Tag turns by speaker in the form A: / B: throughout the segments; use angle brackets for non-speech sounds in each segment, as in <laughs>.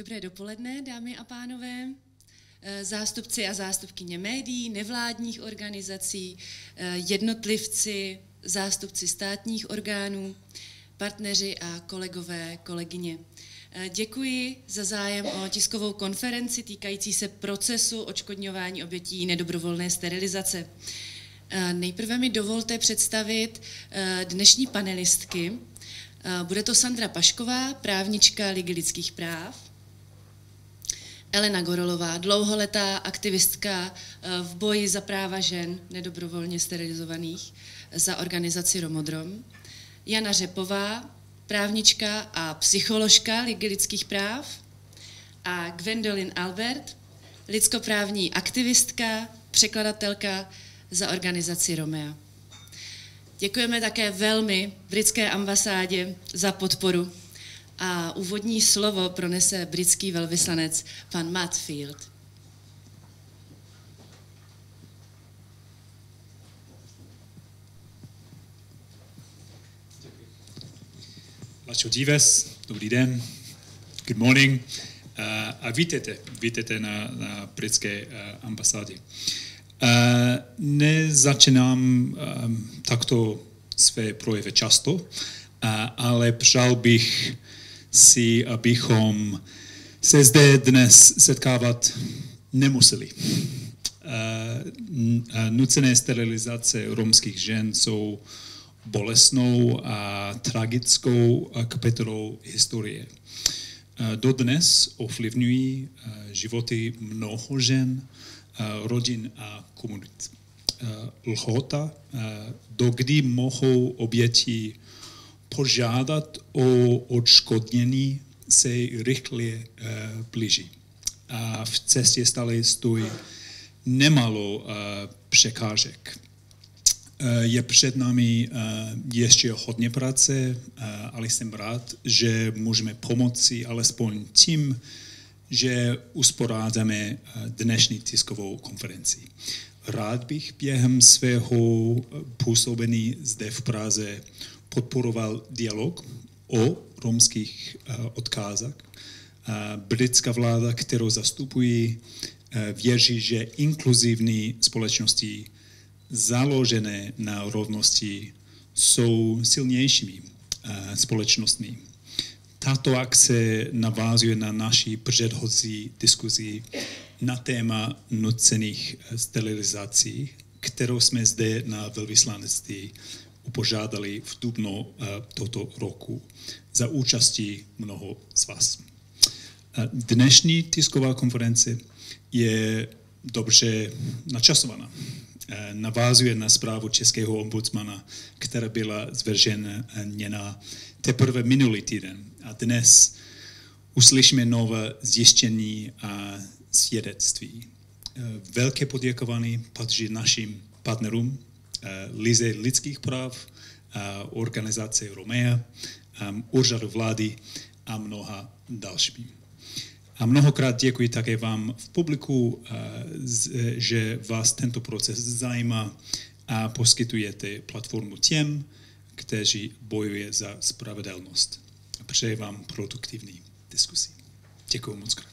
A: Dobré dopoledne, dámy a pánové. Eh, zástupci a zástupkyně médií, nevládních organizací, eh, jednotlivci, zástupci státních orgánů, partneři a kolegové, kolegyně. Eh, děkuji za zájem o tiskovou konferenci týkající se procesu očkodňování obětí nedobrovolné sterilizace. Nejprve mi dovolte představit dnešní panelistky. Bude to Sandra Pašková, právnička Ligy lidských práv, Elena Gorolová, dlouholetá aktivistka eh, v boji za práva žen nedobrovolně sterilizovaných za organizaci Romodrom. Jana Řepová, právnička a psycholožka Ligy lidských práv. A Gwendolyn Albert, lidskoprávní aktivistka, překladatelka za organizaci Romea. Děkujeme také velmi britské ambasádě za podporu a úvodní slovo pronese britský velvyslanec pan Matt Field.
B: Dives, dobrý den, good morning. A vítejte, vítejte na, na britské ambasádě. Nezačínám takto své projevy často, ale přál bych si, abychom se zde dnes setkávat nemuseli. Nucené sterilizace romských žen jsou bolestnou a tragickou kapitolou historie. Dodnes ovlivňují životy mnoho žen, rodin a komunit. Lhota, dokdy mohou oběti požádat o odškodnění se rychle uh, blíží. A v cestě stále stojí nemalo uh, překážek. Uh, je před námi uh, ještě hodně práce, uh, ale jsem rád, že můžeme pomoci alespoň tím, že usporádáme dnešní tiskovou konferenci. Rád bych během svého působení zde v Praze podporoval dialog o romských eh, odkázech. Britská vláda, kterou zastupují, eh, věří, že inkluzivní společnosti založené na rovnosti jsou silnějšími eh, společnostmi. Tato akce navázuje na naší předchozí diskuzi na téma nucených sterilizací, kterou jsme zde na velvyslanectví požádali v dubnu eh, tohoto roku za účastí mnoho z vás. Eh, dnešní tisková konference je dobře načasovaná. Eh, navázuje na zprávu českého ombudsmana, která byla zveřejněna teprve minulý týden. A dnes uslyšíme nové zjištění a svědectví. Velké poděkování patří našim partnerům Lize lidských práv, eh, organizace Romea, eh, úřadu vlády a mnoha dalšími. A mnohokrát děkuji také vám v publiku, že vás tento proces zajímá a poskytujete platformu těm, kteří bojuje za spravedlnost. Přeji vám produktivní diskusi. Děkuji moc krát.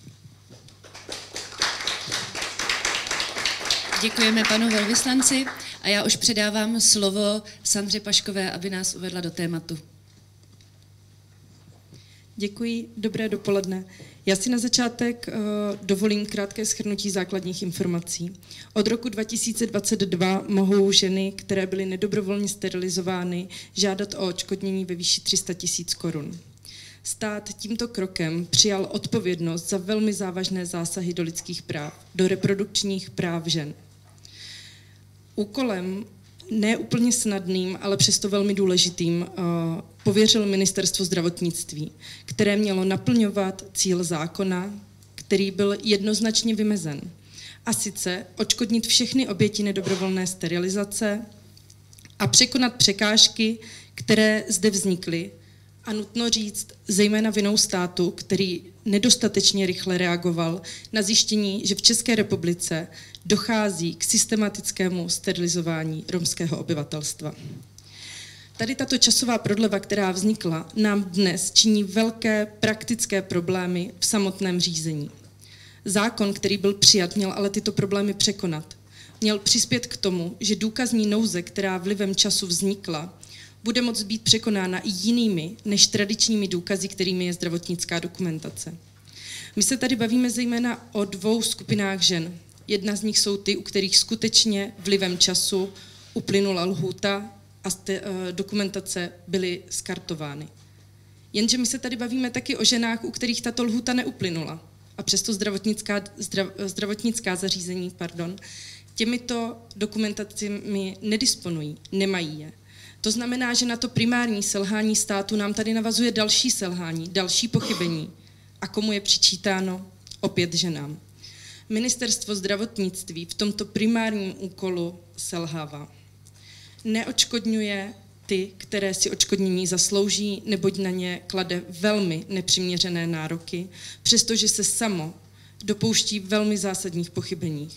A: Děkujeme panu velvyslanci. A já už předávám slovo Sandře Paškové, aby nás uvedla do tématu.
C: Děkuji, dobré dopoledne. Já si na začátek uh, dovolím krátké schrnutí základních informací. Od roku 2022 mohou ženy, které byly nedobrovolně sterilizovány, žádat o očkodnění ve výši 300 tisíc korun. Stát tímto krokem přijal odpovědnost za velmi závažné zásahy do lidských práv, do reprodukčních práv žen. Úkolem ne úplně snadným, ale přesto velmi důležitým, eh, pověřil ministerstvo zdravotnictví, které mělo naplňovat cíl zákona, který byl jednoznačně vymezen. A sice očkodnit všechny oběti nedobrovolné sterilizace a překonat překážky, které zde vznikly. A nutno říct, zejména vinou státu, který nedostatečně rychle reagoval na zjištění, že v České republice dochází k systematickému sterilizování romského obyvatelstva. Tady tato časová prodleva, která vznikla, nám dnes činí velké praktické problémy v samotném řízení. Zákon, který byl přijat, měl ale tyto problémy překonat. Měl přispět k tomu, že důkazní nouze, která vlivem času vznikla, bude moct být překonána i jinými než tradičními důkazy, kterými je zdravotnická dokumentace. My se tady bavíme zejména o dvou skupinách žen. Jedna z nich jsou ty, u kterých skutečně vlivem času uplynula lhůta a te, uh, dokumentace byly skartovány. Jenže my se tady bavíme taky o ženách, u kterých tato lhůta neuplynula. A přesto zdravotnická, zdrav, zdravotnická zařízení pardon, těmito dokumentacemi nedisponují, nemají je. To znamená, že na to primární selhání státu nám tady navazuje další selhání, další pochybení. A komu je přičítáno? Opět ženám. Ministerstvo zdravotnictví v tomto primárním úkolu selhává. Neočkodňuje ty, které si očkodnění zaslouží, neboť na ně klade velmi nepřiměřené nároky, přestože se samo dopouští velmi zásadních pochybení.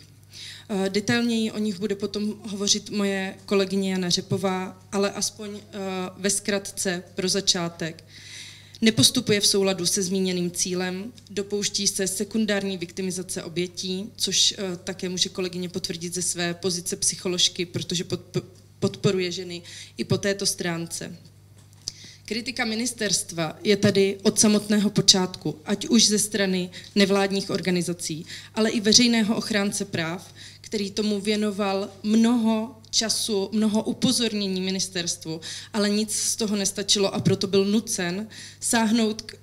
C: Eh, detailněji o nich bude potom hovořit moje kolegyně Jana Řepová, ale aspoň eh, ve zkratce pro začátek. Nepostupuje v souladu se zmíněným cílem, dopouští se sekundární viktimizace obětí, což eh, také může kolegyně potvrdit ze své pozice psycholožky, protože podporuje ženy i po této stránce. Kritika ministerstva je tady od samotného počátku, ať už ze strany nevládních organizací, ale i veřejného ochránce práv, který tomu věnoval mnoho času, mnoho upozornění ministerstvu, ale nic z toho nestačilo a proto byl nucen sáhnout k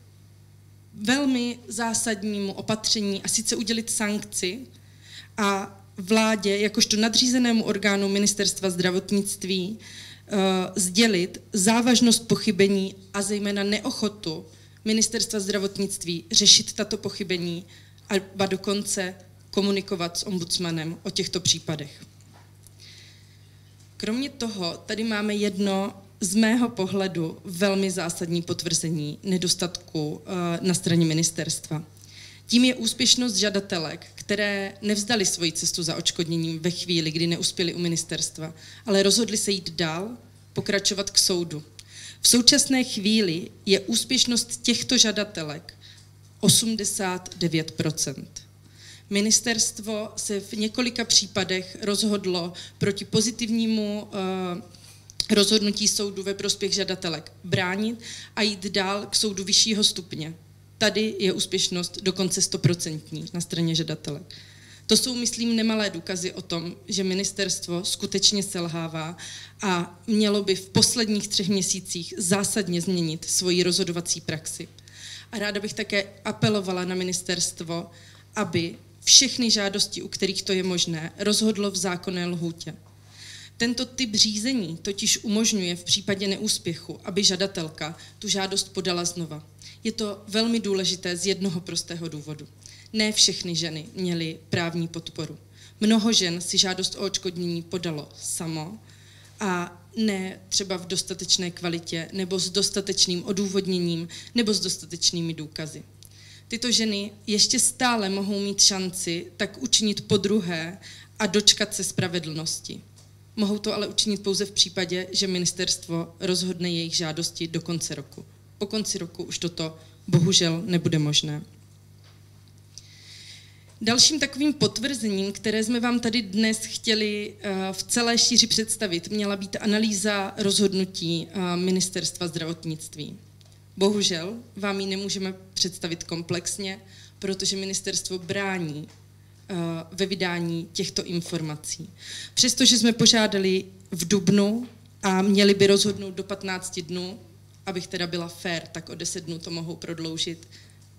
C: velmi zásadnímu opatření a sice udělit sankci a vládě, jakožto nadřízenému orgánu ministerstva zdravotnictví, uh, sdělit závažnost pochybení a zejména neochotu ministerstva zdravotnictví řešit tato pochybení a dokonce komunikovat s ombudsmanem o těchto případech. Kromě toho tady máme jedno z mého pohledu velmi zásadní potvrzení nedostatku eh, na straně ministerstva. Tím je úspěšnost žadatelek, které nevzdali svoji cestu za očkodněním ve chvíli, kdy neuspěli u ministerstva, ale rozhodli se jít dál, pokračovat k soudu. V současné chvíli je úspěšnost těchto žadatelek 89 Ministerstvo se v několika případech rozhodlo proti pozitivnímu eh, rozhodnutí soudu ve prospěch žadatelek bránit a jít dál k soudu vyššího stupně. Tady je úspěšnost dokonce stoprocentní na straně žadatelek. To jsou, myslím, nemalé důkazy o tom, že ministerstvo skutečně selhává a mělo by v posledních třech měsících zásadně změnit svoji rozhodovací praxi. A ráda bych také apelovala na ministerstvo, aby všechny žádosti, u kterých to je možné, rozhodlo v zákonné lhůtě. Tento typ řízení totiž umožňuje v případě neúspěchu, aby žadatelka tu žádost podala znova. Je to velmi důležité z jednoho prostého důvodu. Ne všechny ženy měly právní podporu. Mnoho žen si žádost o očkodnění podalo samo a ne třeba v dostatečné kvalitě nebo s dostatečným odůvodněním nebo s dostatečnými důkazy tyto ženy ještě stále mohou mít šanci tak učinit po druhé a dočkat se spravedlnosti. Mohou to ale učinit pouze v případě, že ministerstvo rozhodne jejich žádosti do konce roku. Po konci roku už toto bohužel nebude možné. Dalším takovým potvrzením, které jsme vám tady dnes chtěli eh, v celé šíři představit, měla být analýza rozhodnutí eh, ministerstva zdravotnictví. Bohužel vám ji nemůžeme představit komplexně, protože ministerstvo brání eh, ve vydání těchto informací. Přestože jsme požádali v Dubnu a měli by rozhodnout do 15 dnů, abych teda byla fair, tak o 10 dnů to mohou prodloužit.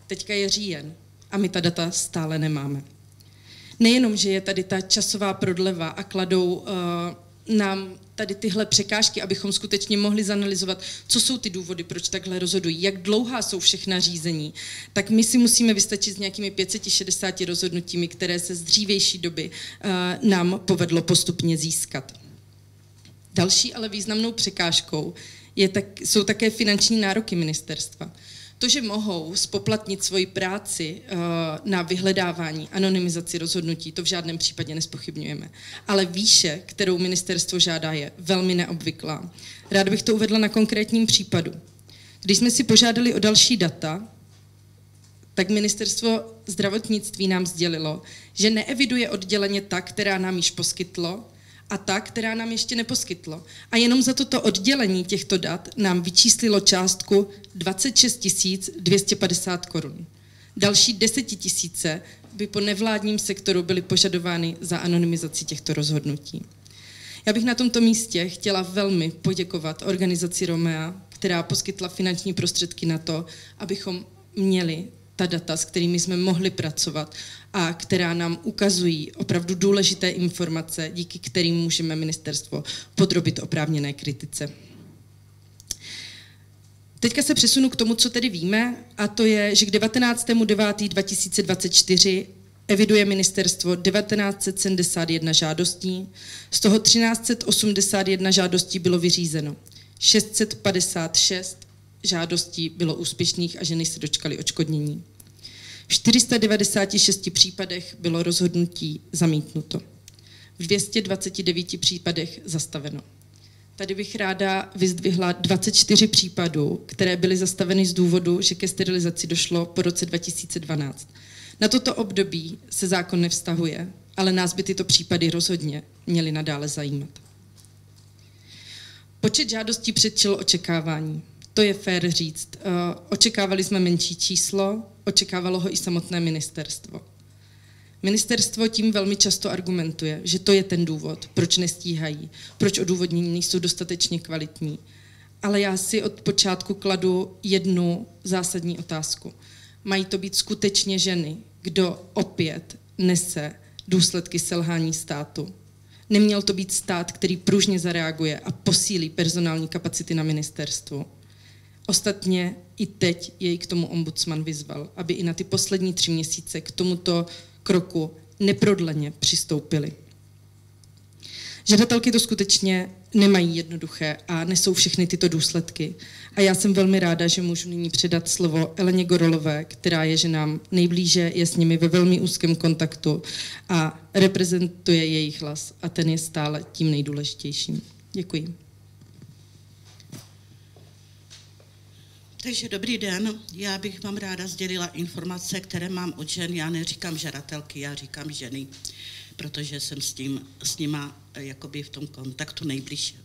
C: Teďka je říjen a my ta data stále nemáme. Nejenom, že je tady ta časová prodleva a kladou uh, nám tady tyhle překážky, abychom skutečně mohli zanalizovat, co jsou ty důvody, proč takhle rozhodují, jak dlouhá jsou všechna řízení, tak my si musíme vystačit s nějakými 560 rozhodnutími, které se z dřívější doby uh, nám povedlo postupně získat. Další ale významnou překážkou je tak, jsou také finanční nároky ministerstva. To, že mohou spoplatnit svoji práci uh, na vyhledávání, anonymizaci rozhodnutí, to v žádném případě nespochybňujeme. Ale výše, kterou ministerstvo žádá, je velmi neobvyklá. Rád bych to uvedla na konkrétním případu. Když jsme si požádali o další data, tak ministerstvo zdravotnictví nám sdělilo, že neeviduje odděleně ta, která nám již poskytlo, a ta, která nám ještě neposkytlo. A jenom za toto oddělení těchto dat nám vyčíslilo částku 26 250 korun. Další 10 tisíce by po nevládním sektoru byly požadovány za anonymizaci těchto rozhodnutí. Já bych na tomto místě chtěla velmi poděkovat organizaci Romea, která poskytla finanční prostředky na to, abychom měli ta data, s kterými jsme mohli pracovat a která nám ukazují opravdu důležité informace, díky kterým můžeme ministerstvo podrobit oprávněné kritice. Teďka se přesunu k tomu, co tedy víme, a to je, že k 19.9.2024 eviduje ministerstvo 1971 žádostí, z toho 1381 žádostí bylo vyřízeno, 656 žádostí bylo úspěšných a ženy se dočkaly očkodnění. V 496 případech bylo rozhodnutí zamítnuto. V 229 případech zastaveno. Tady bych ráda vyzdvihla 24 případů, které byly zastaveny z důvodu, že ke sterilizaci došlo po roce 2012. Na toto období se zákon nevztahuje, ale nás by tyto případy rozhodně měly nadále zajímat. Počet žádostí předčil očekávání to je fér říct. Eh, očekávali jsme menší číslo, očekávalo ho i samotné ministerstvo. Ministerstvo tím velmi často argumentuje, že to je ten důvod, proč nestíhají, proč odůvodnění nejsou dostatečně kvalitní. Ale já si od počátku kladu jednu zásadní otázku. Mají to být skutečně ženy, kdo opět nese důsledky selhání státu. Neměl to být stát, který pružně zareaguje a posílí personální kapacity na ministerstvu. Ostatně i teď jej k tomu ombudsman vyzval, aby i na ty poslední tři měsíce k tomuto kroku neprodleně přistoupili. Žadatelky to skutečně nemají jednoduché a nesou všechny tyto důsledky. A já jsem velmi ráda, že můžu nyní předat slovo Eleně Gorolové, která je ženám nejblíže, je s nimi ve velmi úzkém kontaktu a reprezentuje jejich hlas a ten je stále tím nejdůležitějším. Děkuji.
D: Takže dobrý den, já bych vám ráda sdělila informace, které mám od žen. Já neříkám žadatelky, já říkám ženy, protože jsem s, tím, s nima eh, jakoby v tom kontaktu nejbližší.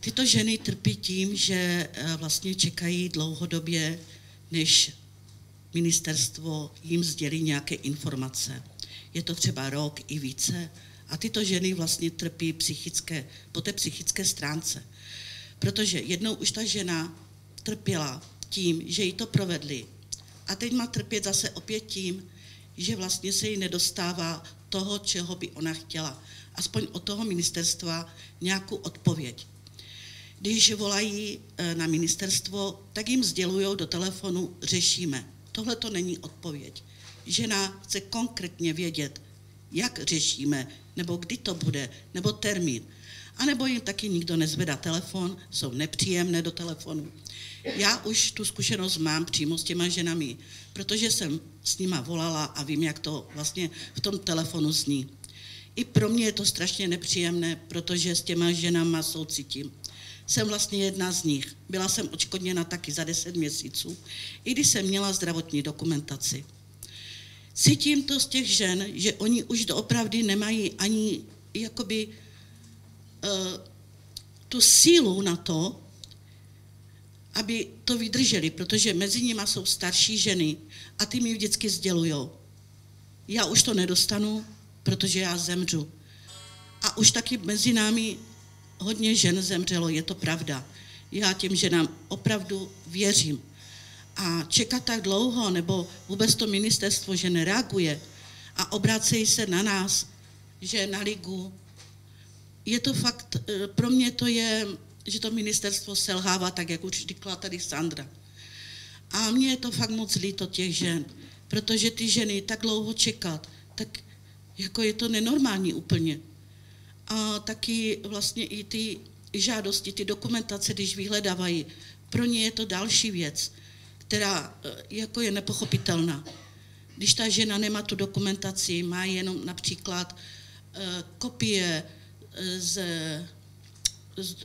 D: Tyto ženy trpí tím, že eh, vlastně čekají dlouhodobě, než ministerstvo jim sdělí nějaké informace. Je to třeba rok i více. A tyto ženy vlastně trpí psychické, po té psychické stránce. Protože jednou už ta žena trpěla tím, že jí to provedli. A teď má trpět zase opět tím, že vlastně se jí nedostává toho, čeho by ona chtěla. Aspoň od toho ministerstva nějakou odpověď. Když volají e, na ministerstvo, tak jim sdělují do telefonu, řešíme. Tohle to není odpověď. Žena chce konkrétně vědět, jak řešíme, nebo kdy to bude, nebo termín. A nebo jim taky nikdo nezvedá telefon, jsou nepříjemné do telefonu. Já už tu zkušenost mám přímo s těma ženami, protože jsem s nima volala a vím, jak to vlastně v tom telefonu zní. I pro mě je to strašně nepříjemné, protože s těma ženama soucitím. Jsem vlastně jedna z nich. Byla jsem očkodněna taky za 10 měsíců, i když jsem měla zdravotní dokumentaci. Cítím to z těch žen, že oni už doopravdy nemají ani jakoby tu sílu na to, aby to vydrželi, protože mezi nimi jsou starší ženy a ty mi vždycky sdělují. Já už to nedostanu, protože já zemřu. A už taky mezi námi hodně žen zemřelo, je to pravda. Já těm ženám opravdu věřím. A čekat tak dlouho, nebo vůbec to ministerstvo, že nereaguje a obracejí se na nás, že na ligu, je to fakt, eh, pro mě to je že to ministerstvo selhává, tak jak už říkala tady Sandra. A mně je to fakt moc líto těch žen, protože ty ženy tak dlouho čekat, tak jako je to nenormální úplně. A taky vlastně i ty žádosti, ty dokumentace, když vyhledávají, pro ně je to další věc, která eh, jako je nepochopitelná. Když ta žena nemá tu dokumentaci, má jenom například uh, kopie z, z,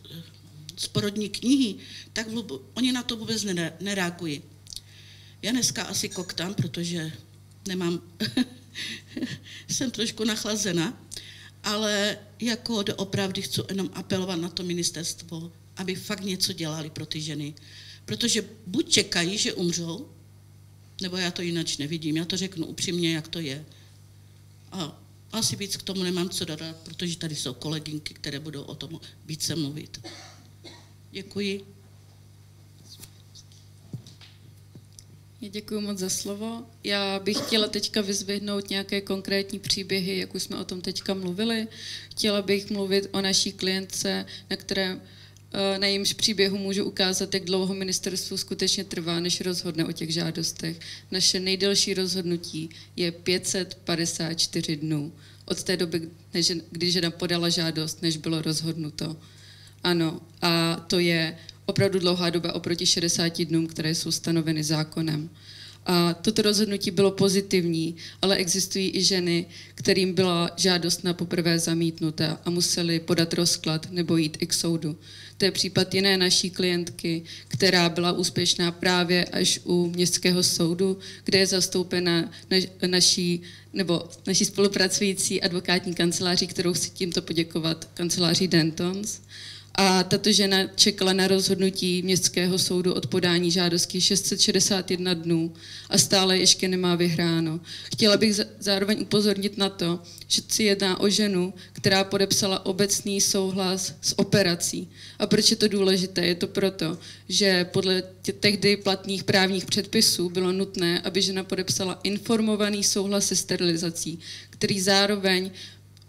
D: z porodní knihy, tak vůbec, oni na to vůbec nereagují. Já dneska asi koktám, protože nemám, <laughs> jsem trošku nachlazena, ale jako opravdu chci jenom apelovat na to ministerstvo, aby fakt něco dělali pro ty ženy. Protože buď čekají, že umřou, nebo já to jinak nevidím, já to řeknu upřímně, jak to je. A asi víc k tomu nemám co dodat, protože tady jsou kolegynky, které budou o tom více mluvit. Děkuji.
E: Děkuji moc za slovo. Já bych chtěla teďka vyzvihnout nějaké konkrétní příběhy, jak už jsme o tom teďka mluvili. Chtěla bych mluvit o naší klientce, na které na jejímž příběhu můžu ukázat, jak dlouho ministerstvu skutečně trvá, než rozhodne o těch žádostech. Naše nejdelší rozhodnutí je 554 dnů. Od té doby, než, kdy žena podala žádost, než bylo rozhodnuto. Ano, a to je opravdu dlouhá doba oproti 60 dnům, které jsou stanoveny zákonem. A toto rozhodnutí bylo pozitivní, ale existují i ženy, kterým byla žádost na poprvé zamítnuta a museli podat rozklad nebo jít i k soudu. To je případ jiné naší klientky, která byla úspěšná právě až u městského soudu, kde je zastoupena naší, nebo naší spolupracující advokátní kanceláří, kterou chci tímto poděkovat, kanceláří Dentons. A tato žena čekala na rozhodnutí městského soudu od podání žádosti 661 dnů a stále ještě nemá vyhráno. Chtěla bych zároveň upozornit na to, že se jedná o ženu, která podepsala obecný souhlas s operací. A proč je to důležité? Je to proto, že podle tehdy platných právních předpisů bylo nutné, aby žena podepsala informovaný souhlas se sterilizací, který zároveň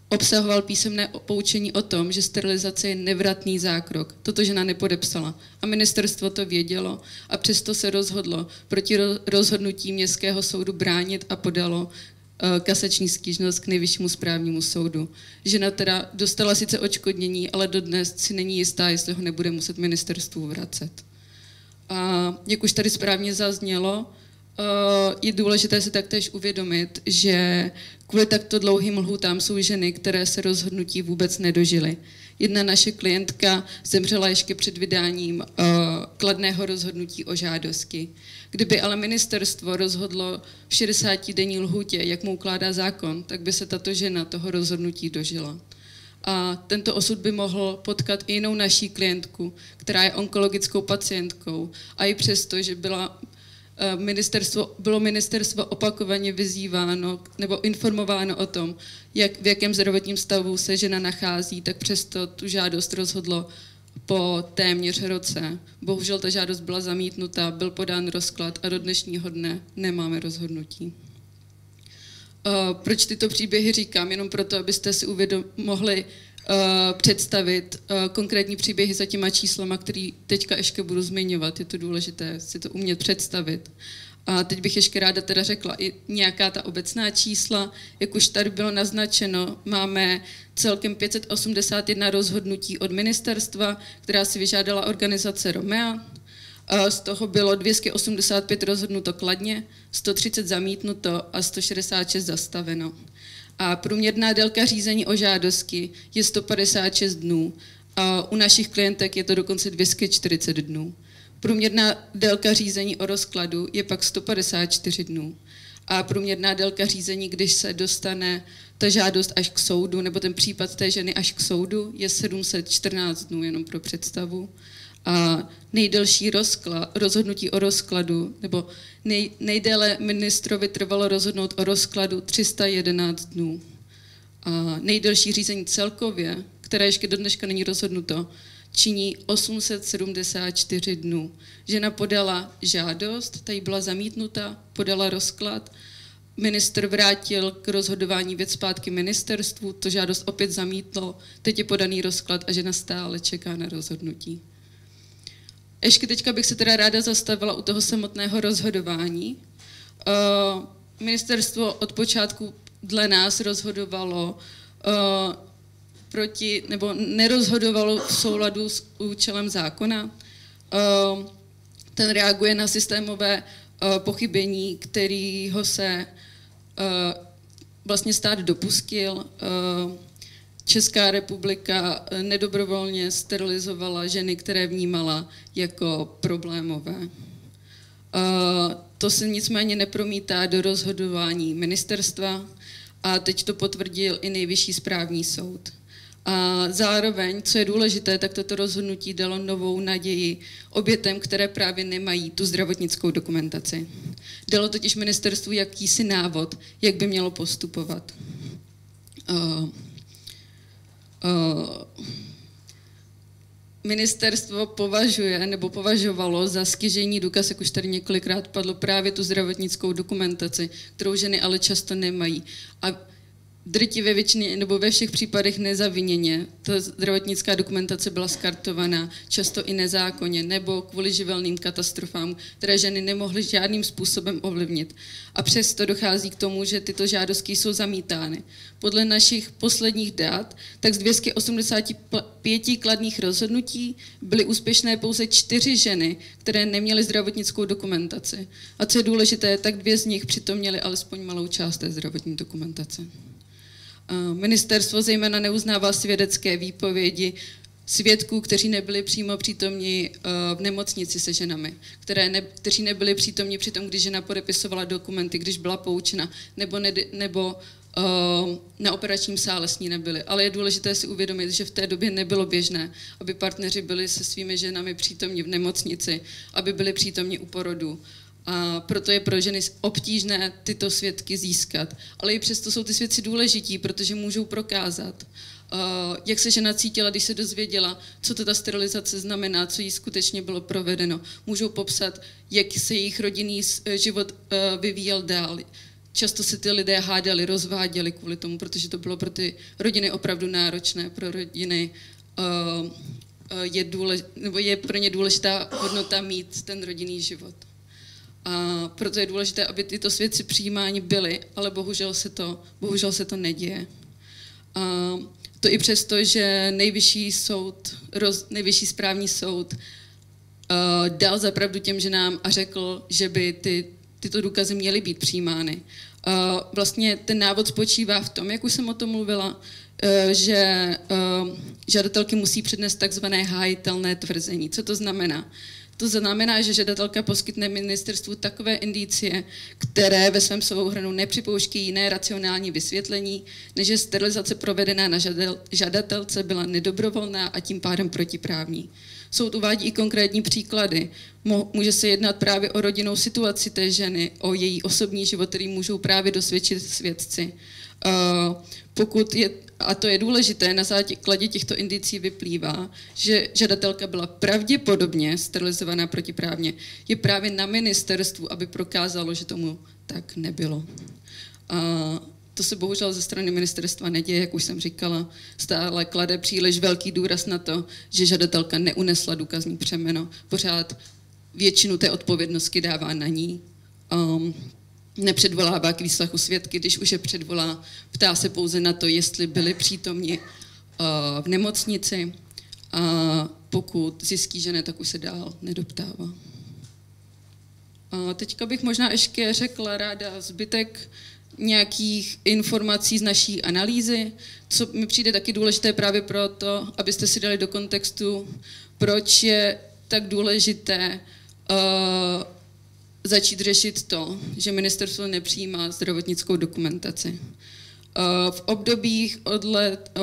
E: obsahoval písemné poučení o tom, že sterilizace je nevratný zákrok. Toto žena nepodepsala. A ministerstvo to vědělo a přesto se rozhodlo proti rozhodnutí městského soudu bránit a podalo eh, kasační stížnost k nejvyššímu správnímu soudu. Žena teda dostala sice očkodnění, ale dodnes si není jistá, jestli ho nebude muset ministerstvu vracet. A jak už tady správně zaznělo, je důležité si taktéž uvědomit, že kvůli takto dlouhým lhůtám jsou ženy, které se rozhodnutí vůbec nedožily. Jedna naše klientka zemřela ještě před vydáním uh, kladného rozhodnutí o žádosti. Kdyby ale ministerstvo rozhodlo v 60-denní lhůtě, jak mu ukládá zákon, tak by se tato žena toho rozhodnutí dožila. A tento osud by mohl potkat i jinou naší klientku, která je onkologickou pacientkou. A i přesto, že byla Eh, ministerstvo, bylo ministerstvo opakovaně vyzýváno nebo informováno o tom, jak, v jakém zdravotním stavu se žena nachází, tak přesto tu žádost rozhodlo po téměř roce. Bohužel ta žádost byla zamítnuta, byl podán rozklad a do dnešního dne nemáme rozhodnutí. Eh, proč tyto příběhy říkám? Jenom proto, abyste si uvědom, mohli Eh, představit uh, konkrétní příběhy za těma číslama, který teďka ještě budu zmiňovat. Je to důležité si to umět představit. A teď bych ještě ráda teda řekla i nějaká ta obecná čísla. Jak už tady bylo naznačeno, máme celkem 581 rozhodnutí od ministerstva, která si vyžádala organizace Romea. Z toho bylo 285 rozhodnuto kladně, 130 zamítnuto a 166 zastaveno a průměrná délka řízení o žádosti je 156 dnů a u našich klientek je to dokonce 240 dnů. Průměrná délka řízení o rozkladu je pak 154 dnů. A průměrná délka řízení, když se dostane ta žádost až k soudu, nebo ten případ té ženy až k soudu, je 714 dnů, jenom pro představu. A nejdelší rozklad, rozhodnutí o rozkladu, nebo nej, nejdéle ministrovi trvalo rozhodnout o rozkladu 311 dnů. A nejdelší řízení celkově, které ještě do dneška není rozhodnuto, činí 874 dnů. Žena podala žádost, tady byla zamítnuta, podala rozklad, minister vrátil k rozhodování věc zpátky ministerstvu, to žádost opět zamítlo, teď je podaný rozklad a žena stále čeká na rozhodnutí. Ještě teďka bych se teda ráda zastavila u toho samotného rozhodování. Uh, ministerstvo od počátku dle nás rozhodovalo uh, proti, nebo nerozhodovalo v souladu s účelem zákona. Uh, ten reaguje na systémové pochybení, kterého se vlastně stát dopustil. Česká republika nedobrovolně sterilizovala ženy, které vnímala jako problémové. Uh, to se nicméně nepromítá do rozhodování ministerstva a teď to potvrdil i nejvyšší správní soud. A zároveň, co je důležité, tak toto rozhodnutí dalo novou naději obětem, které právě nemají tu zdravotnickou dokumentaci. Dalo totiž ministerstvu jakýsi návod, jak by mělo postupovat. Uh, ministerstvo považuje nebo považovalo za skyžení důkaz, jak už tady několikrát padlo, právě tu zdravotnickou dokumentaci, kterou ženy ale často nemají. A drtivé většině nebo ve všech případech nezaviněně. Ta zdravotnická dokumentace byla skartovaná, často i nezákonně, nebo kvůli živelným katastrofám, které ženy nemohly žádným způsobem ovlivnit. A přesto dochází k tomu, že tyto žádosti jsou zamítány. Podle našich posledních dat, tak z 285 kladných rozhodnutí byly úspěšné pouze čtyři ženy, které neměly zdravotnickou dokumentaci. A co je důležité, tak dvě z nich přitom měly alespoň malou část té zdravotní dokumentace. Ministerstvo zejména neuznává svědecké výpovědi svědků, kteří nebyli přímo přítomni eh, v nemocnici se ženami, které ne, kteří nebyli přítomni při tom, když žena podepisovala dokumenty, když byla poučena, nebo, ne, nebo uh, na operačním sále s ní nebyli. Ale je důležité si uvědomit, že v té době nebylo běžné, aby partneři byli se svými ženami přítomni v nemocnici, aby byli přítomni u porodu. A proto je pro ženy obtížné tyto svědky získat. Ale i přesto jsou ty svědci důležití, protože můžou prokázat, uh, jak se žena cítila, když se dozvěděla, co to ta sterilizace znamená, co jí skutečně bylo provedeno. Můžou popsat, jak se jejich rodinný eh, život uh, vyvíjel dál. Často se ty lidé hádali, rozváděli kvůli tomu, protože to bylo pro ty rodiny opravdu náročné. Pro rodiny je, důlež, nebo je pro ně důležitá hodnota mít ten rodinný život. A proto je důležité, aby tyto svědci přijímáni byly, ale bohužel se to, bohužel se to neděje. A to i přesto, že nejvyšší soud, roz, nejvyšší správní soud uh, dal zapravdu těm ženám a řekl, že by ty, tyto důkazy měly být přijímány. Uh, vlastně ten návod spočívá v tom, jak už jsem o tom mluvila, uh, že uh, žadatelky musí přednést takzvané hájitelné tvrzení. Co to znamená? To znamená, že žadatelka poskytne ministerstvu takové indicie, které ve svém souhrnu nepřipouští jiné racionální vysvětlení, než že sterilizace provedená na žadatelce byla nedobrovolná a tím pádem protiprávní. Soud uvádí i konkrétní příklady. Může se jednat právě o rodinnou situaci té ženy, o její osobní život, který můžou právě dosvědčit svědci. Pokud je a to je důležité, na základě těchto indicí vyplývá, že žadatelka byla pravděpodobně sterilizovaná protiprávně. Je právě na ministerstvu, aby prokázalo, že tomu tak nebylo. A to se bohužel ze strany ministerstva neděje, jak už jsem říkala. Stále klade příliš velký důraz na to, že žadatelka neunesla důkazní přemeno. Pořád většinu té odpovědnosti dává na ní. Um, nepředvolává k výslechu svědky, když už je předvolá, ptá se pouze na to, jestli byli přítomni uh, v nemocnici a pokud zjistí, že ne, tak už se dál nedoptává. A teďka bych možná ještě řekla ráda zbytek nějakých informací z naší analýzy, co mi přijde taky důležité právě proto, abyste si dali do kontextu, proč je tak důležité uh, začít řešit to, že ministerstvo nepřijímá zdravotnickou dokumentaci. Eh, v obdobích od let eh,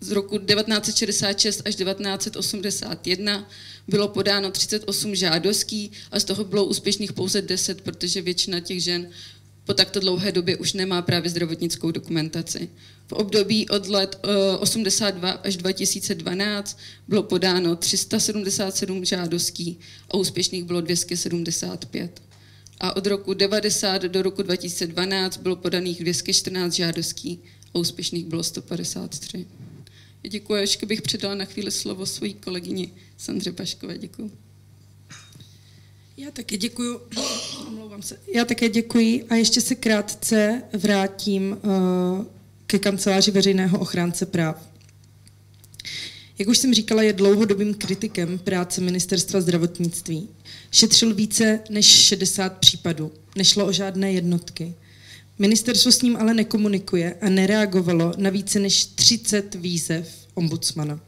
E: z roku 1966 až 1981 bylo podáno 38 žádostí a z toho bylo úspěšných pouze 10, protože většina těch žen po takto dlouhé době už nemá právě zdravotnickou dokumentaci. V období od let 82 eh, až 2012 bylo podáno 377 žádostí a úspěšných bylo 275. A od roku 90 do roku 2012 bylo podaných 214 žádostí a úspěšných bylo 153. Děkuji, ještě bych předala na chvíli slovo svojí kolegyni Sandře Paškové. Děkuji.
C: Já také děkuji. Omlouvám se. Já také děkuji a ještě se krátce vrátím uh, ke kanceláři veřejného ochránce práv. Jak už jsem říkala, je dlouhodobým kritikem práce ministerstva zdravotnictví. Šetřil více než 60 případů. Nešlo o žádné jednotky. Ministerstvo s ním ale nekomunikuje a nereagovalo na více než 30 výzev ombudsmana.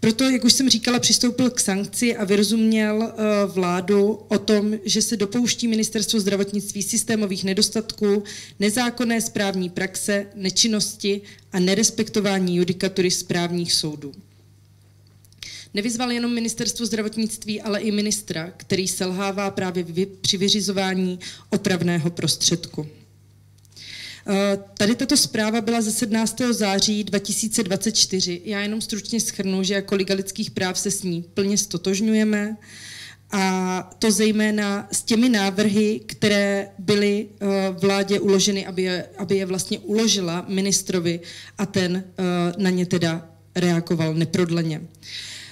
C: Proto, jak už jsem říkala, přistoupil k sankci a vyrozuměl eh, vládu o tom, že se dopouští ministerstvo zdravotnictví systémových nedostatků, nezákonné správní praxe, nečinnosti a nerespektování judikatury správních soudů. Nevyzval jenom ministerstvo zdravotnictví, ale i ministra, který selhává právě při vyřizování opravného prostředku. Eh, tady tato zpráva byla ze 17. září 2024. Já jenom stručně schrnu, že jako Liga lidských práv se s ní plně stotožňujeme a to zejména s těmi návrhy, které byly eh, vládě uloženy, aby je, aby je vlastně uložila ministrovi a ten eh, na ně teda reagoval neprodleně.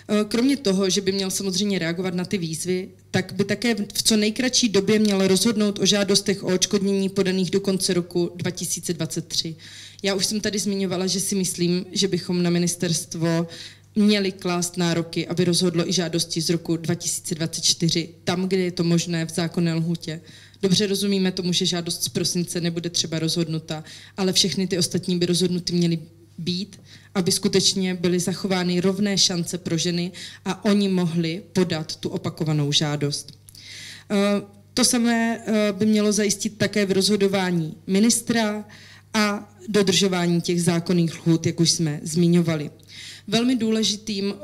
C: Eh, kromě toho, že by měl samozřejmě reagovat na ty výzvy, tak by také v co nejkratší době měl rozhodnout o žádostech o očkodnění podaných do konce roku 2023. Já už jsem tady zmiňovala, že si myslím, že bychom na ministerstvo měli klást nároky, aby rozhodlo i žádosti z roku 2024, tam, kde je to možné v zákonné lhutě. Dobře rozumíme tomu, že žádost z prosince nebude třeba rozhodnuta, ale všechny ty ostatní by rozhodnuty měly být, aby skutečně byly zachovány rovné šance pro ženy a oni mohli podat tu opakovanou žádost. Eh, to samé eh, by mělo zajistit také v rozhodování ministra a dodržování těch zákonných lhůt, jak už jsme zmiňovali. Velmi důležitým uh,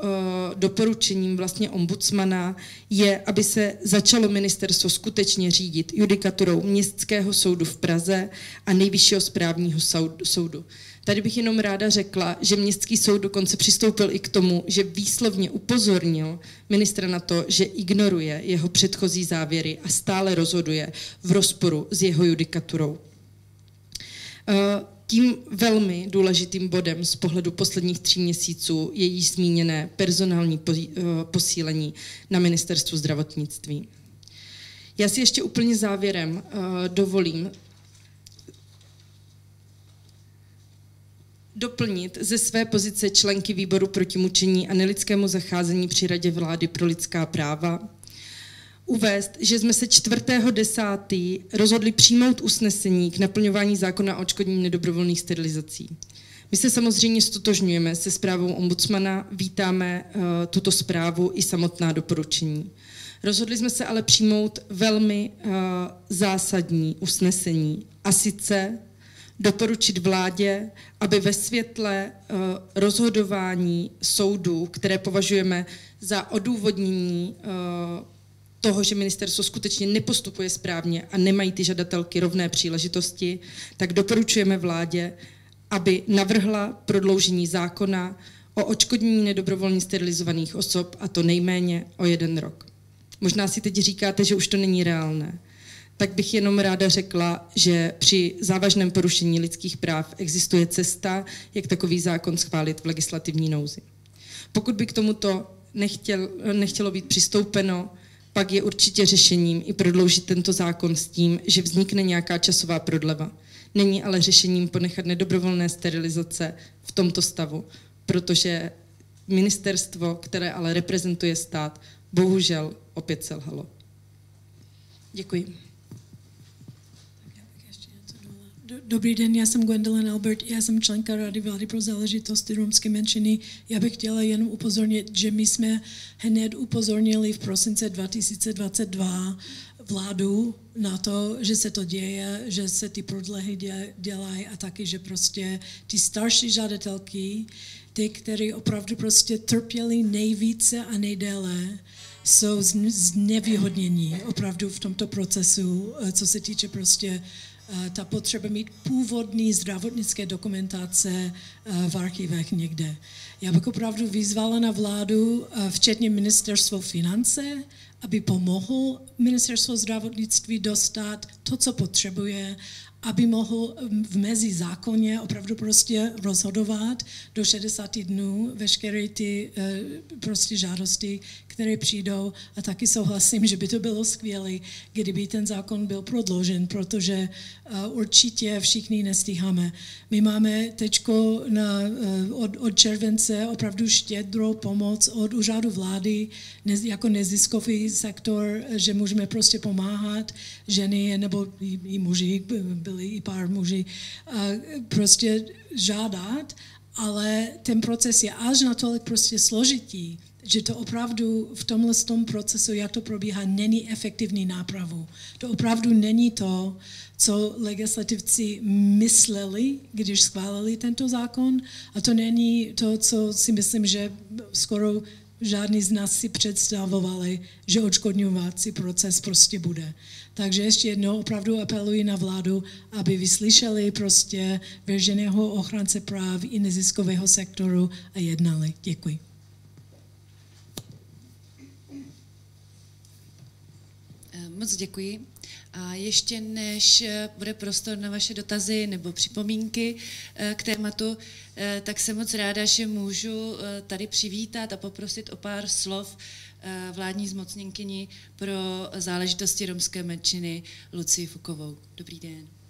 C: doporučením vlastně ombudsmana je, aby se začalo ministerstvo skutečně řídit judikaturou Městského soudu v Praze a Nejvyššího správního soudu. Tady bych jenom ráda řekla, že městský soud dokonce přistoupil i k tomu, že výslovně upozornil ministra na to, že ignoruje jeho předchozí závěry a stále rozhoduje v rozporu s jeho judikaturou. Uh, tím velmi důležitým bodem z pohledu posledních tří měsíců je již zmíněné personální eh, posílení na ministerstvu zdravotnictví. Já si ještě úplně závěrem eh, dovolím doplnit ze své pozice členky výboru proti mučení a nelidskému zacházení při Radě vlády pro lidská práva, uvést, že jsme se 4.10. rozhodli přijmout usnesení k naplňování zákona o očkodnění nedobrovolných sterilizací. My se samozřejmě stotožňujeme se zprávou ombudsmana, vítáme uh, tuto zprávu i samotná doporučení. Rozhodli jsme se ale přijmout velmi uh, zásadní usnesení a sice doporučit vládě, aby ve světle uh, rozhodování soudů, které považujeme za odůvodnění uh, toho, že ministerstvo skutečně nepostupuje správně a nemají ty žadatelky rovné příležitosti, tak doporučujeme vládě, aby navrhla prodloužení zákona o očkodnění nedobrovolně sterilizovaných osob a to nejméně o jeden rok. Možná si teď říkáte, že už to není reálné. Tak bych jenom ráda řekla, že při závažném porušení lidských práv existuje cesta, jak takový zákon schválit v legislativní nouzi. Pokud by k tomuto nechtěl, nechtělo být přistoupeno, pak je určitě řešením i prodloužit tento zákon s tím, že vznikne nějaká časová prodleva. Není ale řešením ponechat nedobrovolné sterilizace v tomto stavu, protože ministerstvo, které ale reprezentuje stát, bohužel opět selhalo. Děkuji.
F: Dobrý den, já jsem Gwendolyn Albert, já jsem členka Rady vlády pro záležitosti romské menšiny. Já bych chtěla jenom upozornit, že my jsme hned upozornili v prosince 2022 vládu na to, že se to děje, že se ty prodlehy dělají a taky, že prostě ty starší žadatelky, ty, které opravdu prostě trpěli nejvíce a nejdéle, jsou znevýhodnění opravdu v tomto procesu, eh, co se týče prostě ta potřeba mít původní zdravotnické dokumentace eh, v archivech někde. Já bych opravdu vyzvala na vládu, eh, včetně ministerstvo finance, aby pomohl ministerstvo zdravotnictví dostat to, co potřebuje, aby mohl v mezi zákoně opravdu prostě rozhodovat do 60 dnů veškeré ty prostě žádosti, které přijdou a taky souhlasím, že by to bylo skvělé, kdyby ten zákon byl prodloužen, protože určitě všichni nestíháme. My máme teď od, od července opravdu štědrou pomoc od úřadu vlády jako neziskový sektor, že můžeme prostě pomáhat ženy nebo i, i muži, byli i pár muži, prostě žádat, ale ten proces je až natolik prostě složitý, že to opravdu v tomhle tom procesu, jak to probíhá, není efektivní nápravu. To opravdu není to, co legislativci mysleli, když schválili tento zákon a to není to, co si myslím, že skoro žádný z nás si představovali, že odškodňovací proces prostě bude. Takže ještě jednou opravdu apeluji na vládu, aby vyslyšeli prostě věženého ochránce práv i neziskového sektoru a jednali. Děkuji.
A: Moc děkuji. A ještě než eh, bude prostor na vaše dotazy nebo připomínky eh, k tématu, eh, tak jsem moc ráda, že můžu tady přivítat a poprosit o pár slov vládní zmocněnkyni pro záležitosti romské menšiny Lucii Fukovou. Dobrý den.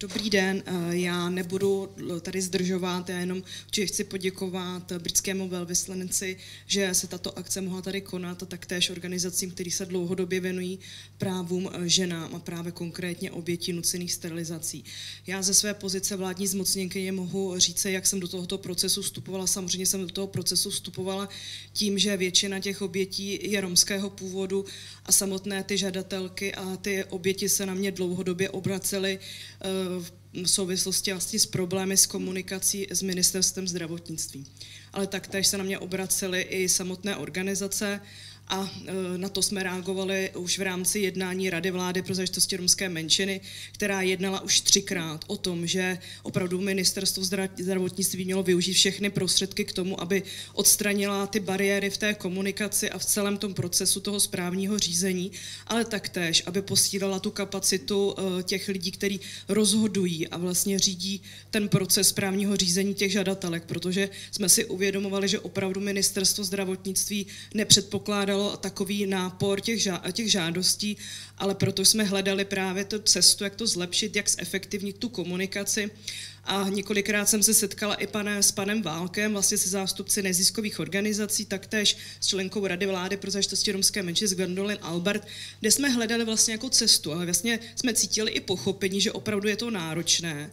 G: Dobrý den, eh, já nebudu tady zdržovat, já jenom určitě chci poděkovat britskému velvyslanci, že se tato akce mohla tady konat a taktéž organizacím, který se dlouhodobě věnují právům eh, ženám a právě konkrétně obětí nucených sterilizací. Já ze své pozice vládní zmocněnkyně mohu říct, jak jsem do tohoto procesu vstupovala. Samozřejmě jsem do toho procesu vstupovala tím, že většina těch obětí je romského původu a samotné ty žadatelky a ty oběti se na mě dlouhodobě obracely eh, v souvislosti vlastně s problémy s komunikací s ministerstvem zdravotnictví. Ale taktéž se na mě obracely i samotné organizace, a e, na to jsme reagovali už v rámci jednání Rady vlády pro záležitosti romské menšiny, která jednala už třikrát o tom, že opravdu ministerstvo zdravotnictví mělo využít všechny prostředky k tomu, aby odstranila ty bariéry v té komunikaci a v celém tom procesu toho správního řízení, ale taktéž, aby posílala tu kapacitu e, těch lidí, kteří rozhodují a vlastně řídí ten proces správního řízení těch žadatelek, protože jsme si uvědomovali, že opravdu ministerstvo zdravotnictví nepředpokládalo nebyl takový nápor těch, žá, těch žádostí, ale proto jsme hledali právě tu cestu, jak to zlepšit, jak zefektivnit tu komunikaci. A několikrát jsem se setkala i pane, s panem Válkem, vlastně se zástupci neziskových organizací, taktéž s členkou Rady vlády pro záležitosti romské menšiny s Gwendolyn Albert, kde jsme hledali vlastně jako cestu, ale vlastně jsme cítili i pochopení, že opravdu je to náročné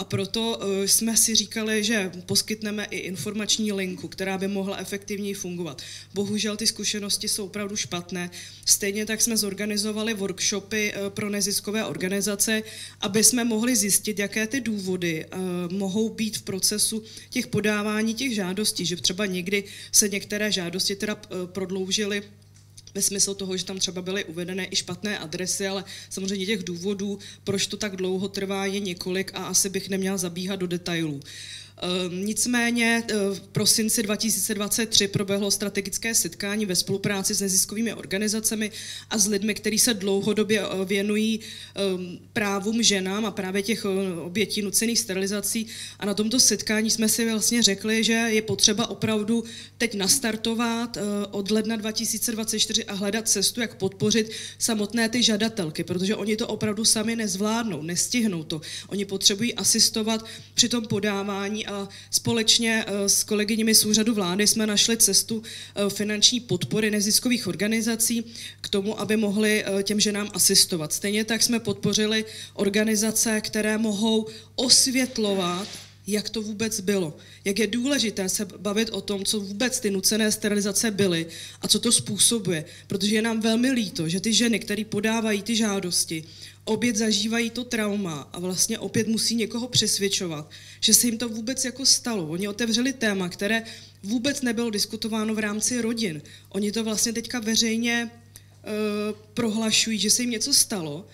G: a proto eh, jsme si říkali, že poskytneme i informační linku, která by mohla efektivněji fungovat. Bohužel ty zkušenosti jsou opravdu špatné. Stejně tak jsme zorganizovali workshopy eh, pro neziskové organizace, aby jsme mohli zjistit, jaké ty důvody eh, mohou být v procesu těch podávání těch žádostí, že třeba někdy se některé žádosti teda prodloužily ve smyslu toho, že tam třeba byly uvedené i špatné adresy, ale samozřejmě těch důvodů, proč to tak dlouho trvá, je několik a asi bych neměla zabíhat do detailů. Ehm, nicméně eh, v prosinci 2023 proběhlo strategické setkání ve spolupráci s neziskovými organizacemi a s lidmi, kteří se dlouhodobě eh, věnují ehm, právům ženám a právě těch eh, obětí nucených sterilizací. A na tomto setkání jsme si vlastně řekli, že je potřeba opravdu teď nastartovat od ledna 2024 a hledat cestu, jak podpořit samotné ty žadatelky, protože oni to opravdu sami nezvládnou, nestihnou to. Oni potřebují asistovat při tom podávání a společně eh, s kolegyněmi z úřadu vlády jsme našli cestu eh, finanční podpory neziskových organizací k tomu, aby mohli eh, těm ženám asistovat. Stejně tak jsme podpořili organizace, které mohou osvětlovat jak to vůbec bylo. Jak je důležité se bavit o tom, co vůbec ty nucené sterilizace byly a co to způsobuje. Protože je nám velmi líto, že ty ženy, které podávají ty žádosti, opět zažívají to trauma a vlastně opět musí někoho přesvědčovat, že se jim to vůbec jako stalo. Oni otevřeli téma, které vůbec nebylo diskutováno v rámci rodin. Oni to vlastně teďka veřejně uh, prohlašují, že se jim něco stalo,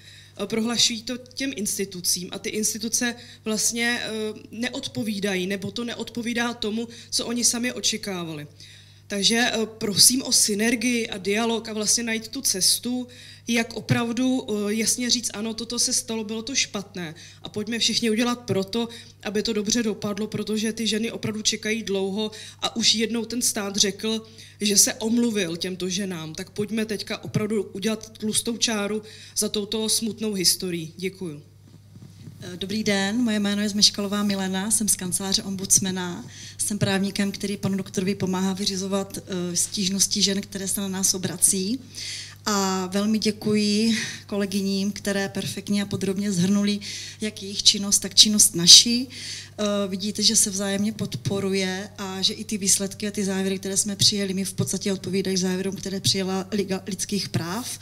G: prohlašují to těm institucím a ty instituce vlastně uh, neodpovídají, nebo to neodpovídá tomu, co oni sami očekávali. Takže eh, prosím o synergii a dialog a vlastně najít tu cestu, jak opravdu eh, jasně říct, ano, toto se stalo, bylo to špatné a pojďme všichni udělat proto, aby to dobře dopadlo, protože ty ženy opravdu čekají dlouho a už jednou ten stát řekl, že se omluvil těmto ženám, tak pojďme teďka opravdu udělat tlustou čáru za touto smutnou historií. Děkuju.
H: Dobrý den, moje jméno je Zmeškalová Milena, jsem z kanceláře ombudsmana, jsem právníkem, který panu doktorovi pomáhá vyřizovat eh, stížnosti žen, které se na nás obrací. A velmi děkuji kolegyním, které perfektně a podrobně zhrnuli jak jejich činnost, tak činnost naší. Eh, vidíte, že se vzájemně podporuje a že i ty výsledky a ty závěry, které jsme přijeli, mi v podstatě odpovídají závěrům, které přijela Liga lidských práv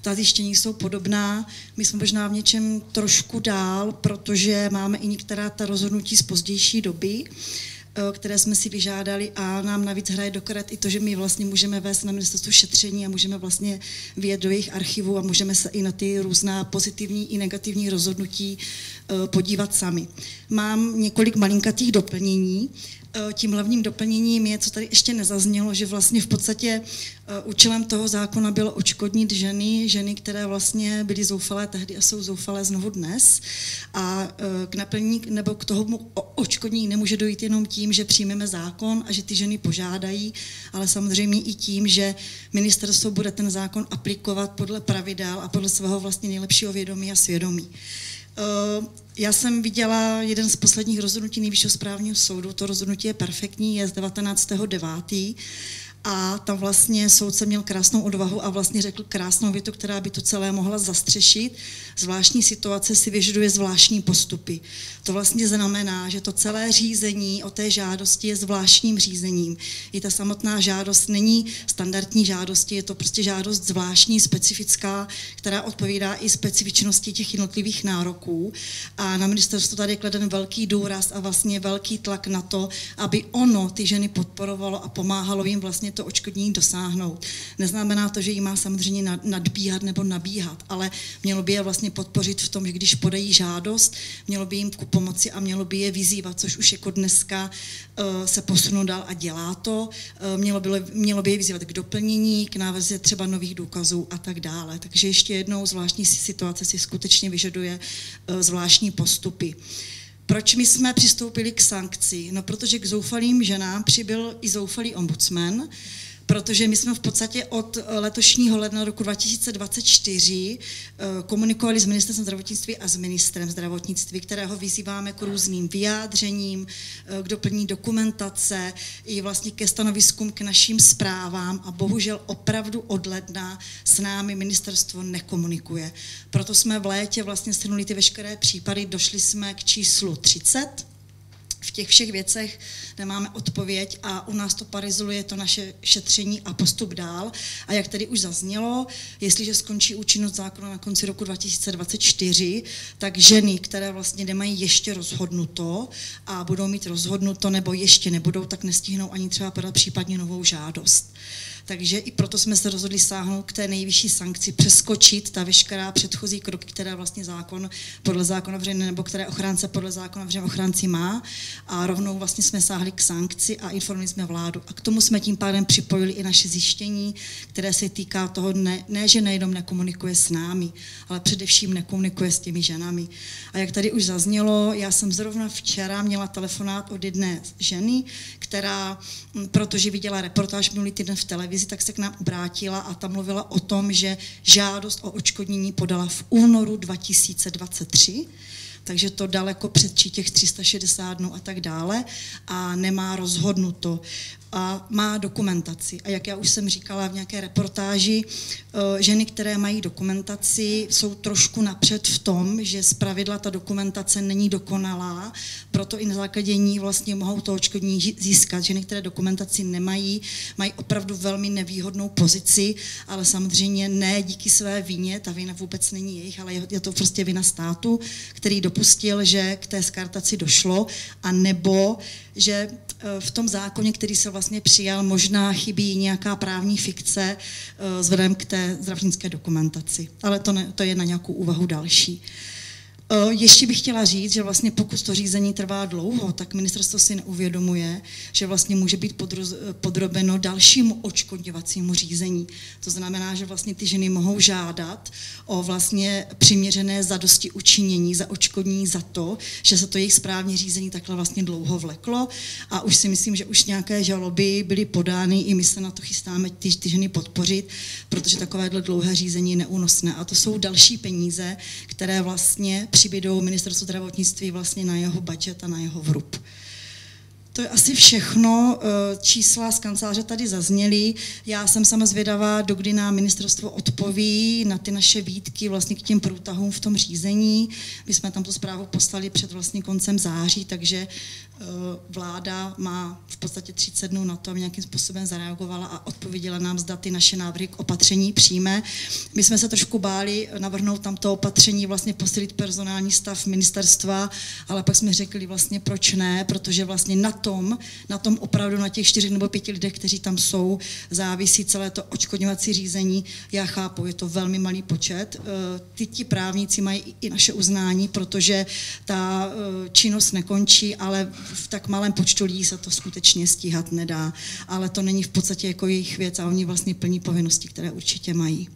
H: ta zjištění jsou podobná. My jsme možná v něčem trošku dál, protože máme i některá ta rozhodnutí z pozdější doby, eh, které jsme si vyžádali a nám navíc hraje do karet i to, že my vlastně můžeme vést na ministerstvu šetření a můžeme vlastně vyjet do jejich archivu a můžeme se i na ty různá pozitivní i negativní rozhodnutí eh, podívat sami. Mám několik malinkatých doplnění. Eh, tím hlavním doplněním je, co tady ještě nezaznělo, že vlastně v podstatě eh, účelem toho zákona bylo očkodnit ženy, ženy, které vlastně byly zoufalé tehdy a jsou zoufalé znovu dnes. A eh, k naplnění nebo k tomu očkodní nemůže dojít jenom tím, že přijmeme zákon a že ty ženy požádají, ale samozřejmě i tím, že ministerstvo bude ten zákon aplikovat podle pravidel a podle svého vlastně nejlepšího vědomí a svědomí. Já jsem viděla jeden z posledních rozhodnutí Nejvyššího správního soudu, to rozhodnutí je perfektní, je z 19.9 a tam vlastně soudce měl krásnou odvahu a vlastně řekl krásnou větu, která by to celé mohla zastřešit. Zvláštní situace si vyžaduje zvláštní postupy. To vlastně znamená, že to celé řízení o té žádosti je zvláštním řízením. I ta samotná žádost není standardní žádosti, je to prostě žádost zvláštní, specifická, která odpovídá i specifičnosti těch jednotlivých nároků. A na ministerstvu tady je kleden velký důraz a vlastně velký tlak na to, aby ono ty ženy podporovalo a pomáhalo jim vlastně to očkodnění dosáhnout. Neznamená to, že jí má samozřejmě nadbíhat nebo nabíhat, ale mělo by je vlastně podpořit v tom, že když podají žádost, mělo by jim ku pomoci a mělo by je vyzývat, což už jako dneska uh, se posunou dál a dělá to. Uh, mělo, by, mělo by je vyzývat k doplnění, k návezi třeba nových důkazů a tak dále. Takže ještě jednou zvláštní situace si skutečně vyžaduje uh, zvláštní postupy. Proč my jsme přistoupili k sankci? No, protože k zoufalým ženám přibyl i zoufalý ombudsman, protože my jsme v podstatě od letošního ledna roku 2024 eh, komunikovali s ministerstvem zdravotnictví a s ministrem zdravotnictví, kterého vyzýváme k různým vyjádřením, eh, k doplnění dokumentace i vlastně ke stanoviskům k našim zprávám a bohužel opravdu od ledna s námi ministerstvo nekomunikuje. Proto jsme v létě vlastně shrnuli ty veškeré případy, došli jsme k číslu 30, v těch všech věcech nemáme odpověď a u nás to parizoluje to naše šetření a postup dál. A jak tady už zaznělo, jestliže skončí účinnost zákona na konci roku 2024, tak ženy, které vlastně nemají ještě rozhodnuto a budou mít rozhodnuto nebo ještě nebudou, tak nestihnou ani třeba podat případně novou žádost. Takže i proto jsme se rozhodli sáhnout k té nejvyšší sankci, přeskočit ta veškerá předchozí kroky, které vlastně zákon podle zákona veřejné nebo které ochránce podle zákona veřejné ochránci má a rovnou vlastně jsme sáhli k sankci a informovali jsme vládu. A k tomu jsme tím pádem připojili i naše zjištění, které se týká toho, ne, ne že nejenom nekomunikuje s námi, ale především nekomunikuje s těmi ženami. A jak tady už zaznělo, já jsem zrovna včera měla telefonát od jedné ženy, která, protože viděla reportáž minulý týden v televizi, televizi, tak se k nám obrátila a tam mluvila o tom, že žádost o očkodnění podala v únoru 2023 takže to daleko předčí těch 360 dnů a tak dále a nemá rozhodnuto má dokumentaci. A jak já už jsem říkala v nějaké reportáži, eh, ženy, které mají dokumentaci, jsou trošku napřed v tom, že z pravidla ta dokumentace není dokonalá, proto i na základě ní vlastně mohou to očkodní získat. Ženy, které dokumentaci nemají, mají opravdu velmi nevýhodnou pozici, ale samozřejmě ne díky své vině, ta vina vůbec není jejich, ale je to prostě vina státu, který dopustil, že k té skartaci došlo, a nebo že v tom zákoně, který se vlastně přijal, možná chybí nějaká právní fikce eh, vzhledem k té zdravotnické dokumentaci. Ale to, ne, to je na nějakou úvahu další. Eh, ještě bych chtěla říct, že vlastně pokud to řízení trvá dlouho, tak ministerstvo si neuvědomuje, že vlastně může být podrobeno dalšímu očkodňovacímu řízení. To znamená, že vlastně ty ženy mohou žádat o vlastně přiměřené zadosti učinění za očkodní za to, že se to jejich správní řízení takhle vlastně dlouho vleklo a už si myslím, že už nějaké žaloby byly podány, i my se na to chystáme ty, ty ženy podpořit, protože takovéhle dlouhé řízení je neúnosné. A to jsou další peníze, které vlastně přibydou ministerstvo zdravotnictví vlastně na jeho budget a na jeho vrub. To je asi všechno. Eh, čísla z kanceláře tady zazněly. Já jsem sama zvědavá, dokdy nám ministerstvo odpoví na ty naše výtky vlastně k těm průtahům v tom řízení. My jsme tam tu zprávu poslali před vlastně koncem září, takže Eh, vláda má v podstatě 30 dnů na to, aby nějakým způsobem zareagovala a odpověděla nám, zda ty naše návrhy k opatření přijme. My jsme se trošku báli navrhnout tamto opatření, vlastně posilit personální stav ministerstva, ale pak jsme řekli vlastně proč ne, protože vlastně na tom, na tom opravdu na těch čtyřech nebo pěti lidech, kteří tam jsou, závisí celé to očkodňovací řízení. Já chápu, je to velmi malý počet. Eh, ty ti právníci mají i naše uznání, protože ta eh, činnost nekončí, ale v tak malém počtu lidí se to skutečně stíhat nedá, ale to není v podstatě jako jejich věc a oni vlastně plní povinnosti, které určitě mají.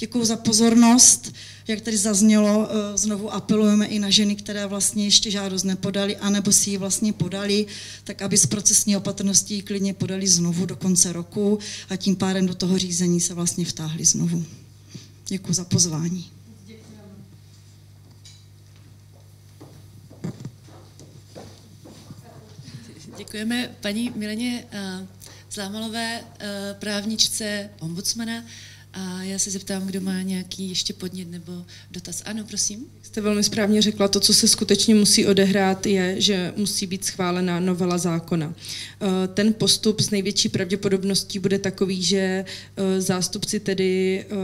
H: Děkuji za pozornost. Jak tady zaznělo, eh, znovu apelujeme i na ženy, které vlastně ještě žádost nepodali, anebo si ji vlastně podali, tak aby z procesní opatrností klidně podali znovu do konce roku a tím pádem do toho řízení se vlastně vtáhli znovu. Děkuji za pozvání.
A: Děkujeme paní Mileně eh, Zlámalové, eh, právničce ombudsmana. A já se zeptám, kdo má nějaký ještě podnět nebo dotaz. Ano, prosím
C: jste velmi správně řekla, to, co se skutečně musí odehrát, je, že musí být schválena novela zákona. Eh, ten postup s největší pravděpodobností bude takový, že eh, zástupci tedy eh,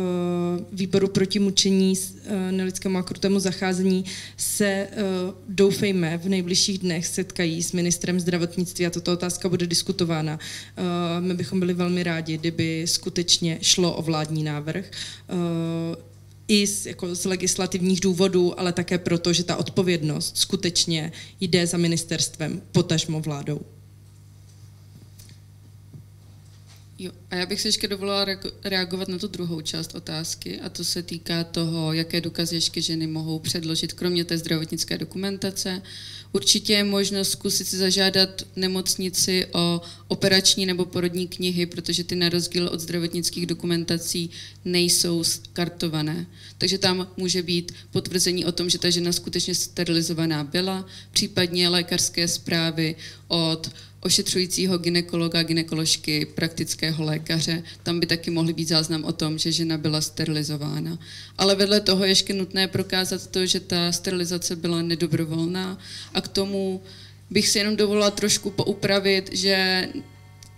C: výboru proti mučení nelidskému a krutému zacházení se, doufejme, v nejbližších dnech setkají s ministrem zdravotnictví a tato otázka bude diskutována. My bychom byli velmi rádi, kdyby skutečně šlo o vládní návrh i z, jako z legislativních důvodů, ale také proto, že ta odpovědnost skutečně jde za ministerstvem, potažmo vládou.
E: Jo, a já bych se ještě dovolila reagovat na tu druhou část otázky, a to se týká toho, jaké důkazy ještě ženy mohou předložit, kromě té zdravotnické dokumentace. Určitě je možnost zkusit si zažádat nemocnici o operační nebo porodní knihy, protože ty na rozdíl od zdravotnických dokumentací nejsou kartované. Takže tam může být potvrzení o tom, že ta žena skutečně sterilizovaná byla, případně lékařské zprávy od ošetřujícího ginekologa, ginekoložky, praktického lékaře. Tam by taky mohly být záznam o tom, že žena byla sterilizována. Ale vedle toho je ještě nutné prokázat to, že ta sterilizace byla nedobrovolná a k tomu bych si jenom dovolila trošku poupravit, že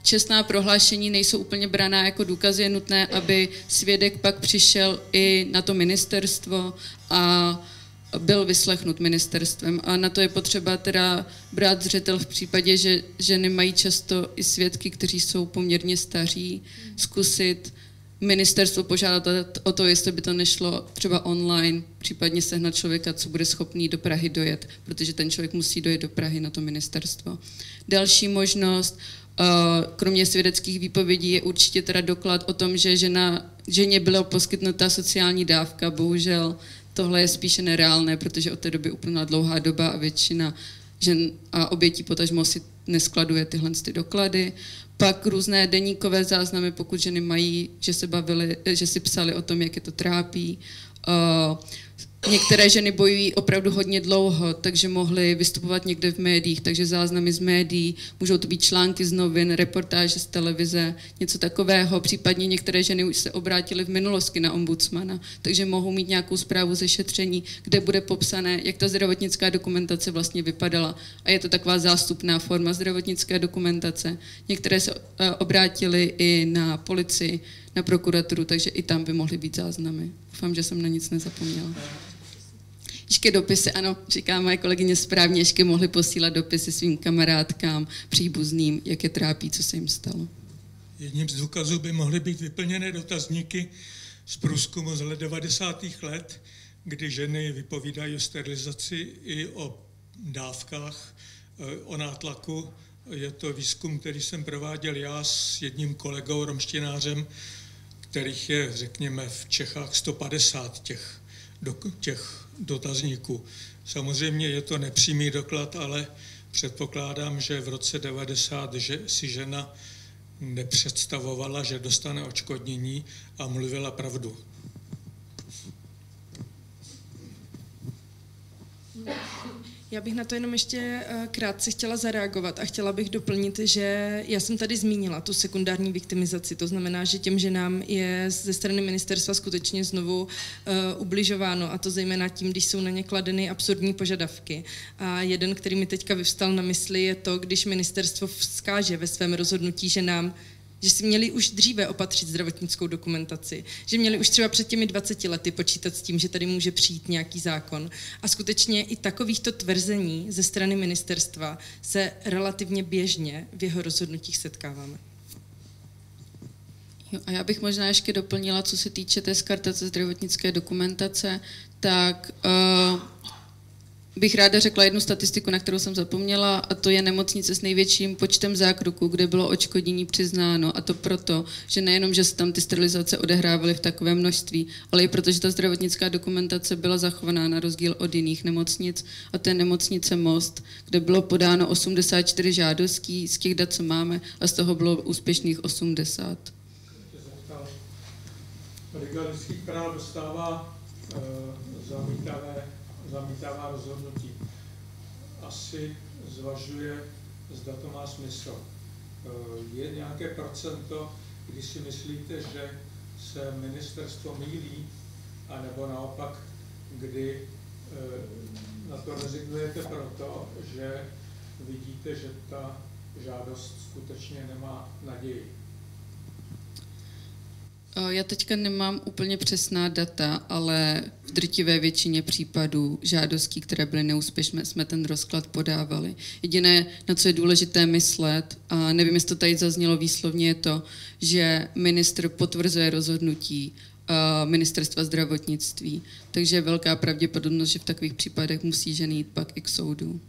E: čestná prohlášení nejsou úplně braná jako důkaz, je nutné, aby svědek pak přišel i na to ministerstvo a byl vyslechnut ministerstvem a na to je potřeba teda brát zřetel v případě, že ženy mají často i svědky, kteří jsou poměrně staří, zkusit ministerstvo požádat o to, jestli by to nešlo třeba online, případně sehnat člověka, co bude schopný do Prahy dojet, protože ten člověk musí dojet do Prahy na to ministerstvo. Další možnost, eh, kromě svědeckých výpovědí, je určitě teda doklad o tom, že žena, ženě byla poskytnuta sociální dávka, bohužel tohle je spíše nereálné, protože od té doby uplynula dlouhá doba a většina žen a obětí potažmo si neskladuje tyhle ty doklady. Pak různé deníkové záznamy, pokud ženy mají, že se bavili, že si psali o tom, jak je to trápí. Některé ženy bojují opravdu hodně dlouho, takže mohly vystupovat někde v médiích, takže záznamy z médií, můžou to být články z novin, reportáže z televize, něco takového. Případně některé ženy už se obrátily v minulosti na ombudsmana, takže mohou mít nějakou zprávu ze šetření, kde bude popsané, jak ta zdravotnická dokumentace vlastně vypadala. A je to taková zástupná forma zdravotnické dokumentace. Některé se eh, obrátily i na policii, na prokuraturu, takže i tam by mohly být záznamy. Doufám, že jsem na nic nezapomněla. Ještě dopisy, ano, říká moje kolegyně správně, ještě mohly posílat dopisy svým kamarádkám, příbuzným, jak je trápí, co se jim stalo.
I: Jedním z důkazů by mohly být vyplněné dotazníky z průzkumu z let 90. let, kdy ženy vypovídají o sterilizaci i o dávkách, o nátlaku. Je to výzkum, který jsem prováděl já s jedním kolegou romštinářem, kterých je, řekněme, v Čechách 150 těch, těch dotazníků. Samozřejmě je to nepřímý doklad, ale předpokládám, že v roce 90 že si žena nepředstavovala, že dostane očkodnění a mluvila pravdu.
C: Já bych na to jenom ještě eh, krátce chtěla zareagovat a chtěla bych doplnit, že já jsem tady zmínila tu sekundární viktimizaci, to znamená, že těm ženám je ze strany ministerstva skutečně znovu uh, ubližováno a to zejména tím, když jsou na ně kladeny absurdní požadavky. A jeden, který mi teďka vyvstal na mysli, je to, když ministerstvo vzkáže ve svém rozhodnutí, že nám že si měli už dříve opatřit zdravotnickou dokumentaci, že měli už třeba před těmi 20 lety počítat s tím, že tady může přijít nějaký zákon. A skutečně i takovýchto tvrzení ze strany ministerstva se relativně běžně v jeho rozhodnutích setkáváme.
E: Jo, a já bych možná ještě doplnila, co se týče té skartace zdravotnické dokumentace, tak uh, bych ráda řekla jednu statistiku, na kterou jsem zapomněla, a to je nemocnice s největším počtem zákroků, kde bylo očkodění přiznáno. A to proto, že nejenom, že se tam ty sterilizace odehrávaly v takovém množství, ale i proto, že ta zdravotnická dokumentace byla zachovaná na rozdíl od jiných nemocnic. A to je nemocnice Most, kde bylo podáno 84 žádostí z těch dat, co máme, a z toho bylo úspěšných 80.
I: Liga lidských práv dostává uh, zamítavé zamítává rozhodnutí. Asi zvažuje, zda to má smysl. Eh, je nějaké procento, když si myslíte, že se ministerstvo mílí, anebo naopak, kdy eh, na to rezignujete proto, že vidíte, že ta žádost skutečně nemá naději.
E: Eh, já teďka nemám úplně přesná data, ale v drtivé většině případů žádostí, které byly neúspěšné, jsme ten rozklad podávali. Jediné, na co je důležité myslet, a nevím, jestli to tady zaznělo výslovně, je to, že ministr potvrzuje rozhodnutí eh, ministerstva zdravotnictví. Takže je velká pravděpodobnost, že v takových případech musí ženy jít pak i k soudu.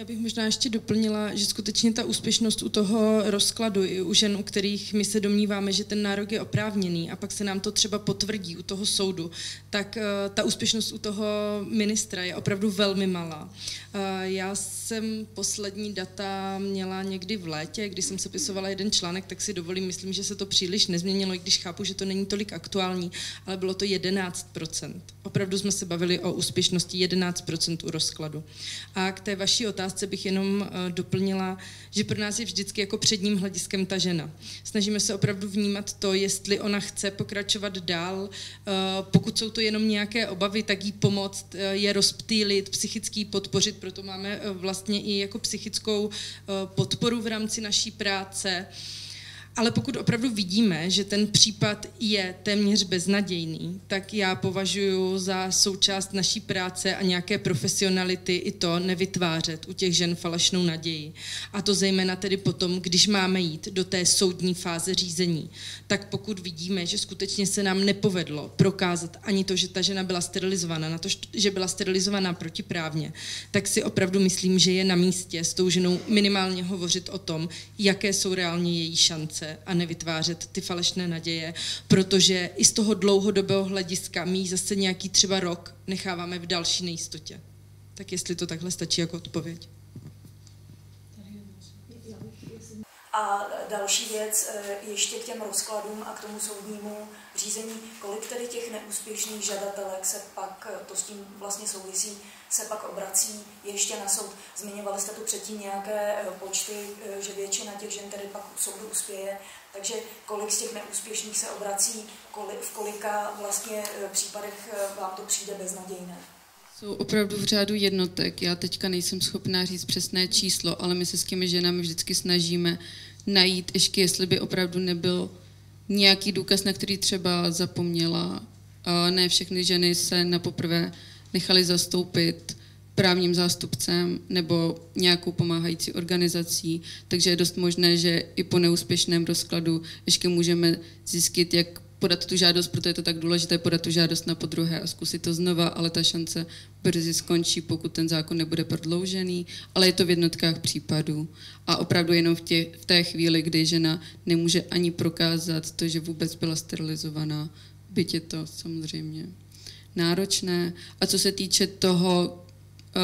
C: Já bych možná ještě doplnila, že skutečně ta úspěšnost u toho rozkladu i u žen, u kterých my se domníváme, že ten nárok je oprávněný a pak se nám to třeba potvrdí u toho soudu, tak eh, ta úspěšnost u toho ministra je opravdu velmi malá. Eh, já jsem poslední data měla někdy v létě, když jsem sepisovala jeden článek, tak si dovolím, myslím, že se to příliš nezměnilo, i když chápu, že to není tolik aktuální, ale bylo to 11%. Opravdu jsme se bavili o úspěšnosti 11% u rozkladu. A k té vaší otázce bych jenom eh, doplnila, že pro nás je vždycky jako předním hlediskem ta žena. Snažíme se opravdu vnímat to, jestli ona chce pokračovat dál. Eh, pokud jsou to jenom nějaké obavy, tak jí pomoct, je rozptýlit, psychický podpořit, proto máme vlastně i jako psychickou podporu v rámci naší práce. Ale pokud opravdu vidíme, že ten případ je téměř beznadějný, tak já považuji za součást naší práce a nějaké profesionality i to nevytvářet u těch žen falešnou naději. A to zejména tedy potom, když máme jít do té soudní fáze řízení, tak pokud vidíme, že skutečně se nám nepovedlo prokázat ani to, že ta žena byla sterilizovaná, na to, že byla sterilizovaná protiprávně, tak si opravdu myslím, že je na místě s tou ženou minimálně hovořit o tom, jaké jsou reálně její šance a nevytvářet ty falešné naděje, protože i z toho dlouhodobého hlediska my zase nějaký třeba rok necháváme v další nejistotě. Tak jestli to takhle stačí jako odpověď.
J: A další věc, eh, ještě k těm rozkladům a k tomu soudnímu řízení, kolik tedy těch neúspěšných žadatelek se pak, eh, to s tím vlastně souvisí, se pak obrací ještě na soud. Zmiňovali jste tu předtím nějaké eh, počty, že většina těch žen tedy pak u soudu uspěje, takže kolik z těch neúspěšných se obrací, v kolika vlastně případech vám to přijde beznadějné?
E: Jsou opravdu v řádu jednotek. Já teďka nejsem schopná říct přesné číslo, ale my se s těmi ženami vždycky snažíme najít, ještě jestli by opravdu nebyl nějaký důkaz, na který třeba zapomněla. A ne všechny ženy se na poprvé nechali zastoupit právním zástupcem nebo nějakou pomáhající organizací, takže je dost možné, že i po neúspěšném rozkladu ještě můžeme zjistit, jak podat tu žádost, proto je to tak důležité podat tu žádost na podruhé a zkusit to znova, ale ta šance brzy skončí, pokud ten zákon nebude prodloužený, ale je to v jednotkách případů. A opravdu jenom v, tě, v té chvíli, kdy žena nemůže ani prokázat to, že vůbec byla sterilizovaná, byť je to samozřejmě náročné. A co se týče toho, eh,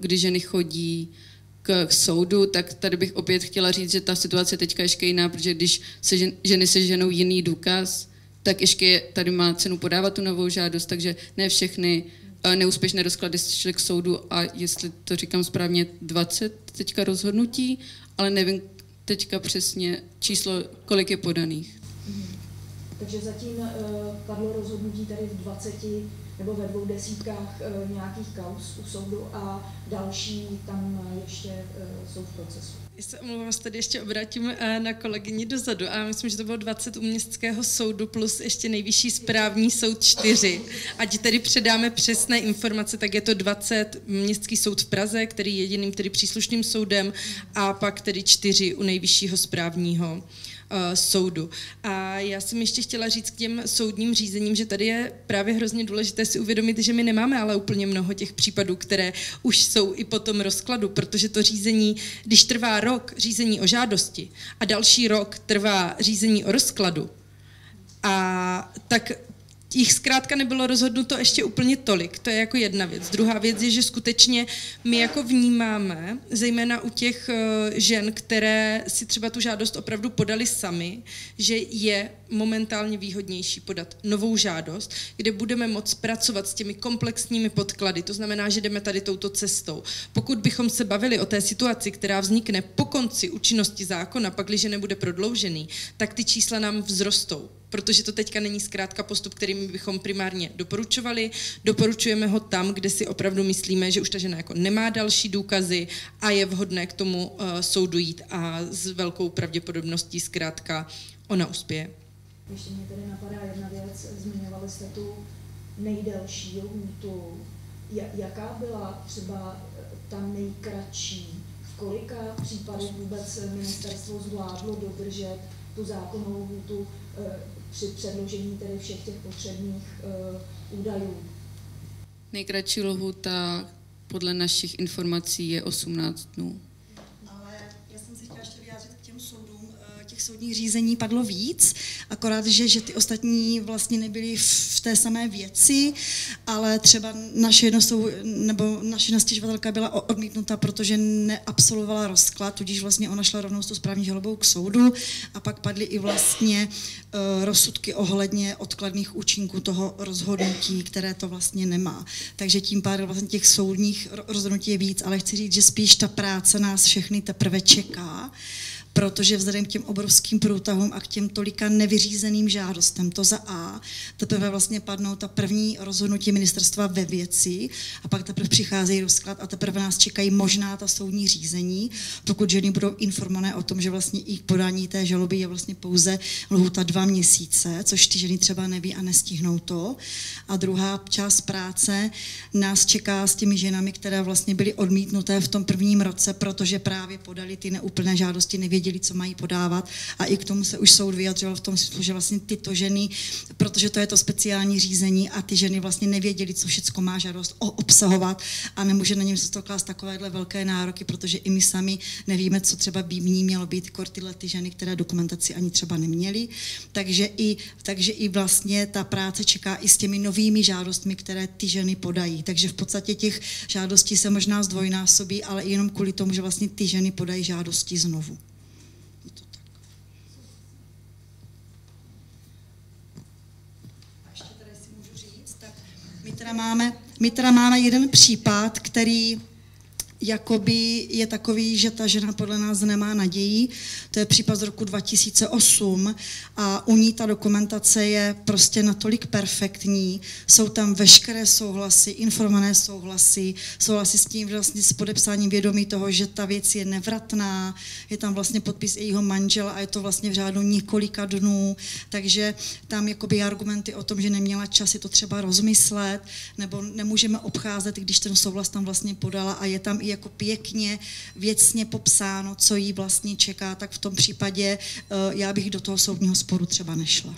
E: kdy ženy chodí k soudu, tak tady bych opět chtěla říct, že ta situace teďka ještě jiná, protože když se ženy seženou jiný důkaz, tak ještě tady má cenu podávat tu novou žádost, takže ne všechny eh, neúspěšné rozklady šly k soudu a jestli to říkám správně, 20 teďka rozhodnutí, ale nevím teďka přesně číslo, kolik je podaných. Mhm.
J: Takže zatím uh, padlo rozhodnutí tady v 20 nebo ve dvou desítkách uh, nějakých kaus u soudu a další tam uh, ještě uh, jsou v procesu.
C: Já se omlouvám, tady ještě obrátím na kolegyni dozadu. A myslím, že to bylo 20 u městského soudu plus ještě nejvyšší správní soud 4. Ať tedy předáme přesné informace, tak je to 20 městský soud v Praze, který je jediným tedy příslušným soudem a pak tedy 4 u nejvyššího správního soudu. A já jsem ještě chtěla říct k těm soudním řízením, že tady je právě hrozně důležité si uvědomit, že my nemáme ale úplně mnoho těch případů, které už jsou i po tom rozkladu, protože to řízení, když trvá rok řízení o žádosti a další rok trvá řízení o rozkladu, a tak jich zkrátka nebylo rozhodnuto ještě úplně tolik. To je jako jedna věc. Druhá věc je, že skutečně my jako vnímáme, zejména u těch eh, žen, které si třeba tu žádost opravdu podali sami, že je momentálně výhodnější podat novou žádost, kde budeme moct pracovat s těmi komplexními podklady. To znamená, že jdeme tady touto cestou. Pokud bychom se bavili o té situaci, která vznikne po konci účinnosti zákona, pakliže nebude prodloužený, tak ty čísla nám vzrostou protože to teďka není zkrátka postup, který my bychom primárně doporučovali. Doporučujeme ho tam, kde si opravdu myslíme, že už ta žena jako nemá další důkazy a je vhodné k tomu uh, soudu jít a s velkou pravděpodobností zkrátka ona uspěje.
J: Ještě mě tady napadá jedna věc, zmiňovali jste tu nejdelší lhůtu. Jaká byla třeba eh, ta nejkratší? V kolika případech vůbec ministerstvo zvládlo dodržet tu zákonnou lhůtu eh, při předložení tedy všech těch potřebných uh, údajů.
E: Nejkratší lhuta podle našich informací je 18 dnů.
H: Soudních řízení padlo víc, akorát, že, že ty ostatní vlastně nebyly v té samé věci, ale třeba naše jedno sou, nebo naše nastěžovatelka byla odmítnuta, protože neabsolvovala rozklad, tudíž vlastně ona šla rovnou s tou správní žalobou k soudu a pak padly i vlastně uh, rozsudky ohledně odkladných účinků toho rozhodnutí, které to vlastně nemá. Takže tím pádem vlastně těch soudních rozhodnutí je víc, ale chci říct, že spíš ta práce nás všechny teprve čeká protože vzhledem k těm obrovským průtahům a k těm tolika nevyřízeným žádostem, to za A, teprve vlastně padnou ta první rozhodnutí ministerstva ve věci a pak teprve přicházejí rozklad a teprve nás čekají možná ta soudní řízení, pokud ženy budou informované o tom, že vlastně i podání té žaloby je vlastně pouze lhuta dva měsíce, což ty ženy třeba neví a nestihnou to. A druhá část práce nás čeká s těmi ženami, které vlastně byly odmítnuté v tom prvním roce, protože právě podali ty neúplné žádosti, nevědí, nevěděli, co mají podávat a i k tomu se už soud vyjadřoval v tom smyslu, že vlastně tyto ženy, protože to je to speciální řízení a ty ženy vlastně nevěděli, co všechno má žádost obsahovat a nemůže na něm se to klást takovéhle velké nároky, protože i my sami nevíme, co třeba by ní mělo být, kor ty ženy, které dokumentaci ani třeba neměly. Takže i, takže i vlastně ta práce čeká i s těmi novými žádostmi, které ty ženy podají. Takže v podstatě těch žádostí se možná zdvojnásobí, ale jenom kvůli tomu, že vlastně ty ženy podají žádosti znovu. Teda máme, my teda máme jeden případ, který jakoby je takový, že ta žena podle nás nemá naději. To je případ z roku 2008 a u ní ta dokumentace je prostě natolik perfektní. Jsou tam veškeré souhlasy, informované souhlasy, souhlasy s tím vlastně s podepsáním vědomí toho, že ta věc je nevratná, je tam vlastně podpis jejího manžela a je to vlastně v řádu několika dnů, takže tam jakoby argumenty o tom, že neměla čas si to třeba rozmyslet, nebo nemůžeme obcházet, když ten souhlas tam vlastně podala a je tam i jako pěkně, věcně popsáno, co jí vlastně čeká, tak v tom případě eh, já bych do toho soudního sporu třeba nešla.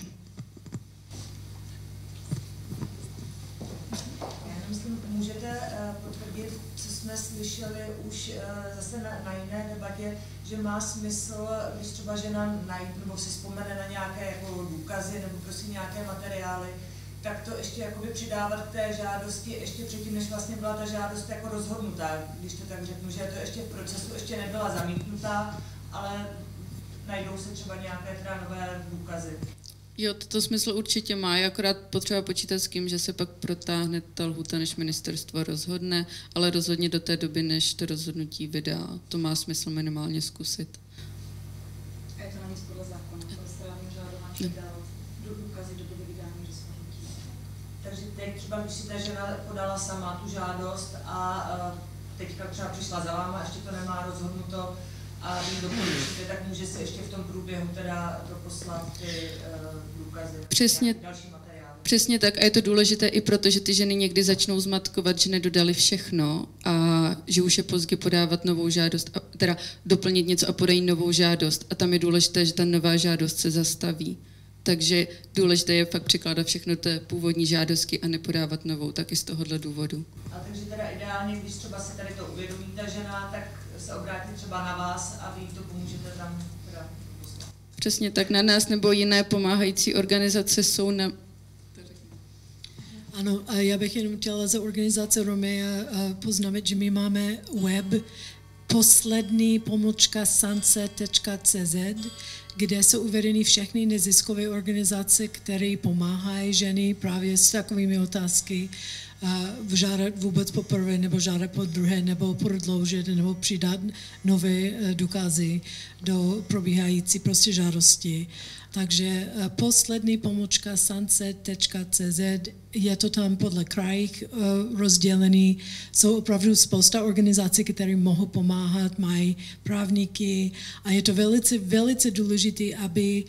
K: Eh, slyšeli už eh, zase na, na jiné debatě, že má smysl, když třeba žena najít nebo si vzpomene na nějaké jako důkazy nebo prostě nějaké materiály, tak to ještě jakoby přidávat k té žádosti ještě předtím, než vlastně byla ta žádost jako rozhodnutá, když to tak řeknu, že to ještě v procesu ještě nebyla zamítnutá, ale najdou se třeba nějaké teda nové důkazy.
E: Jo, to smysl určitě má, je akorát potřeba počítat s tím, že se pak protáhne ta lhuta, než ministerstvo rozhodne, ale rozhodně do té doby, než to rozhodnutí vydá. To má smysl minimálně zkusit.
H: A je to navíc podle zákona, podle správního řádu má no. do důkazy do doby vydání rozhodnutí.
K: Takže teď třeba, když si ta žena podala sama tu žádost a teďka třeba přišla za váma, ještě to nemá rozhodnuto, a vy doporučíte, tak může se ještě v tom průběhu teda doposlat ty uh, důkazy.
E: Přesně.
K: Další.
E: Přesně tak a je to důležité i proto, že ty ženy někdy začnou zmatkovat, že nedodali všechno a že už je pozdě podávat novou žádost, a, teda doplnit něco a podají novou žádost a tam je důležité, že ta nová žádost se zastaví. Takže důležité je fakt překládat všechno té původní žádosti a nepodávat novou, taky z tohohle důvodu.
K: A takže teda ideálně, když třeba se tady to uvědomí ta žena, tak se obrátí třeba na vás a vy to pomůžete tam teda
E: Přesně tak, na nás nebo jiné pomáhající organizace jsou na...
F: Ano, a já bych jenom chtěla za organizace Romea poznámit, že my máme web poslední pomlčka sance.cz, kde jsou uvedeny všechny neziskové organizace, které pomáhají ženy právě s takovými otázky žádat vůbec poprvé nebo žádat po druhé nebo prodloužit nebo přidat nové eh, důkazy do probíhající prostě žádosti. Takže eh, poslední pomočka sunset.cz je to tam podle krajích eh, rozdělený. Jsou opravdu spousta organizací, které mohou pomáhat, mají právníky a je to velice, velice důležité, aby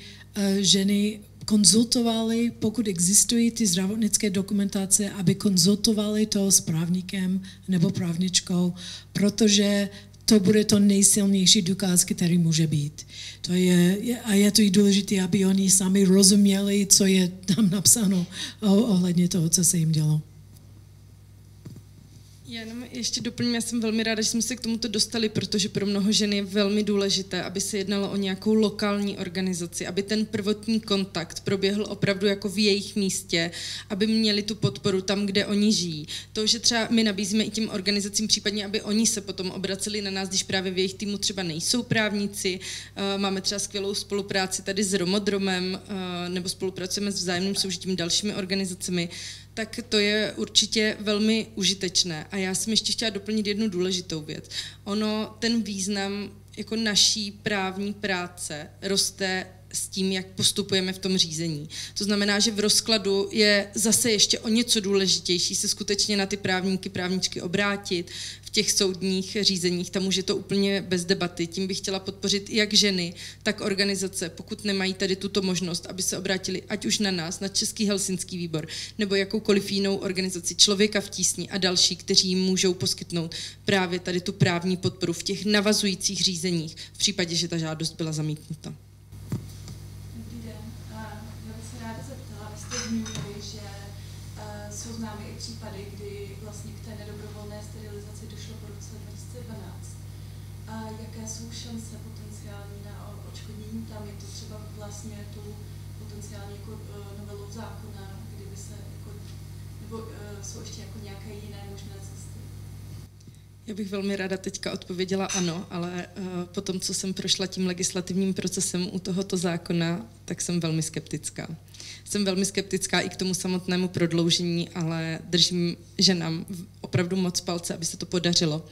F: ženy konzultovali, pokud existují ty zdravotnické dokumentace, aby konzultovali to s právníkem nebo právničkou, protože to bude to nejsilnější důkaz, který může být. To je, a je to i důležité, aby oni sami rozuměli, co je tam napsáno ohledně toho, co se jim dělo.
C: Jenom ještě doplním, já jsem velmi ráda, že jsme se k tomuto dostali, protože pro mnoho žen je velmi důležité, aby se jednalo o nějakou lokální organizaci, aby ten prvotní kontakt proběhl opravdu jako v jejich místě, aby měli tu podporu tam, kde oni žijí. To, že třeba my nabízíme i těm organizacím případně, aby oni se potom obraceli na nás, když právě v jejich týmu třeba nejsou právníci. Eh, máme třeba skvělou spolupráci tady s Romodromem, eh, nebo spolupracujeme s vzájemným soužitím dalšími organizacemi tak to je určitě velmi užitečné. A já jsem ještě chtěla doplnit jednu důležitou věc. Ono, ten význam jako naší právní práce roste s tím, jak postupujeme v tom řízení. To znamená, že v rozkladu je zase ještě o něco důležitější se skutečně na ty právníky, právničky obrátit, těch soudních řízeních, tam už je to úplně bez debaty. Tím bych chtěla podpořit jak ženy, tak organizace, pokud nemají tady tuto možnost, aby se obrátili ať už na nás, na Český helsinský výbor, nebo jakoukoliv jinou organizaci člověka v tísni a další, kteří jim můžou poskytnout právě tady tu právní podporu v těch navazujících řízeních, v případě, že ta žádost byla zamítnuta.
L: Dobrý den. Já bych se ráda zeptala, jste že jsou známy i případy, kdy vlastně k té nedobrovolné sterilizaci došlo po roce 2012. A jaké jsou šance potenciální na očkodnění tam? Je to třeba vlastně tu potenciálně jako e, novelou zákona, kdyby se jako, nebo uh, jsou ještě jako nějaké jiné možné cesty?
C: Já bych velmi ráda teďka odpověděla ano, ale uh, po tom, co jsem prošla tím legislativním procesem u tohoto zákona, tak jsem velmi skeptická. Jsem velmi skeptická i k tomu samotnému prodloužení, ale držím ženám opravdu moc palce, aby se to podařilo.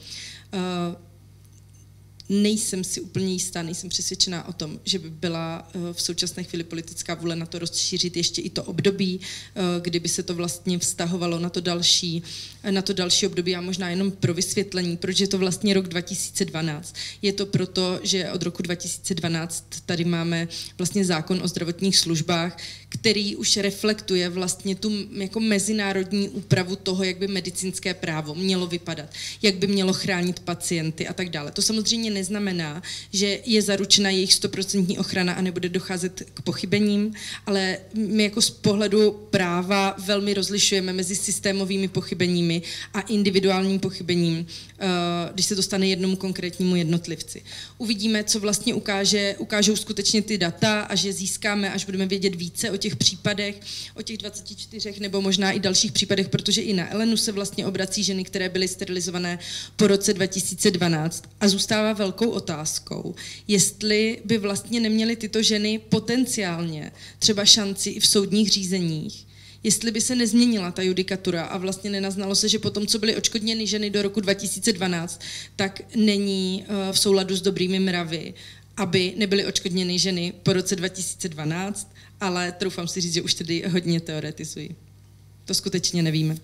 C: Nejsem si úplně jistá, nejsem přesvědčená o tom, že by byla eh, v současné chvíli politická vůle na to rozšířit ještě i to období, eh, kdyby se to vlastně vztahovalo na to další, eh, na to další období a možná jenom pro vysvětlení, proč je to vlastně rok 2012. Je to proto, že od roku 2012 tady máme vlastně zákon o zdravotních službách, který už reflektuje vlastně tu jako mezinárodní úpravu toho, jak by medicínské právo mělo vypadat, jak by mělo chránit pacienty a tak dále. To samozřejmě neznamená, že je zaručena jejich stoprocentní ochrana a nebude docházet k pochybením, ale my jako z pohledu práva velmi rozlišujeme mezi systémovými pochybeními a individuálním pochybením, eh, když se to stane jednomu konkrétnímu jednotlivci. Uvidíme, co vlastně ukáže, ukážou skutečně ty data a že získáme, až budeme vědět více o těch případech, o těch 24 nebo možná i dalších případech, protože i na Elenu se vlastně obrací ženy, které byly sterilizované po roce 2012. A zůstává velkou otázkou, jestli by vlastně neměly tyto ženy potenciálně třeba šanci i v soudních řízeních, jestli by se nezměnila ta judikatura a vlastně nenaznalo se, že potom, co byly očkodněny ženy do roku 2012, tak není eh, v souladu s dobrými mravy, aby nebyly očkodněny ženy po roce 2012, ale troufám si říct, že už tedy hodně teoretizují. To skutečně nevíme.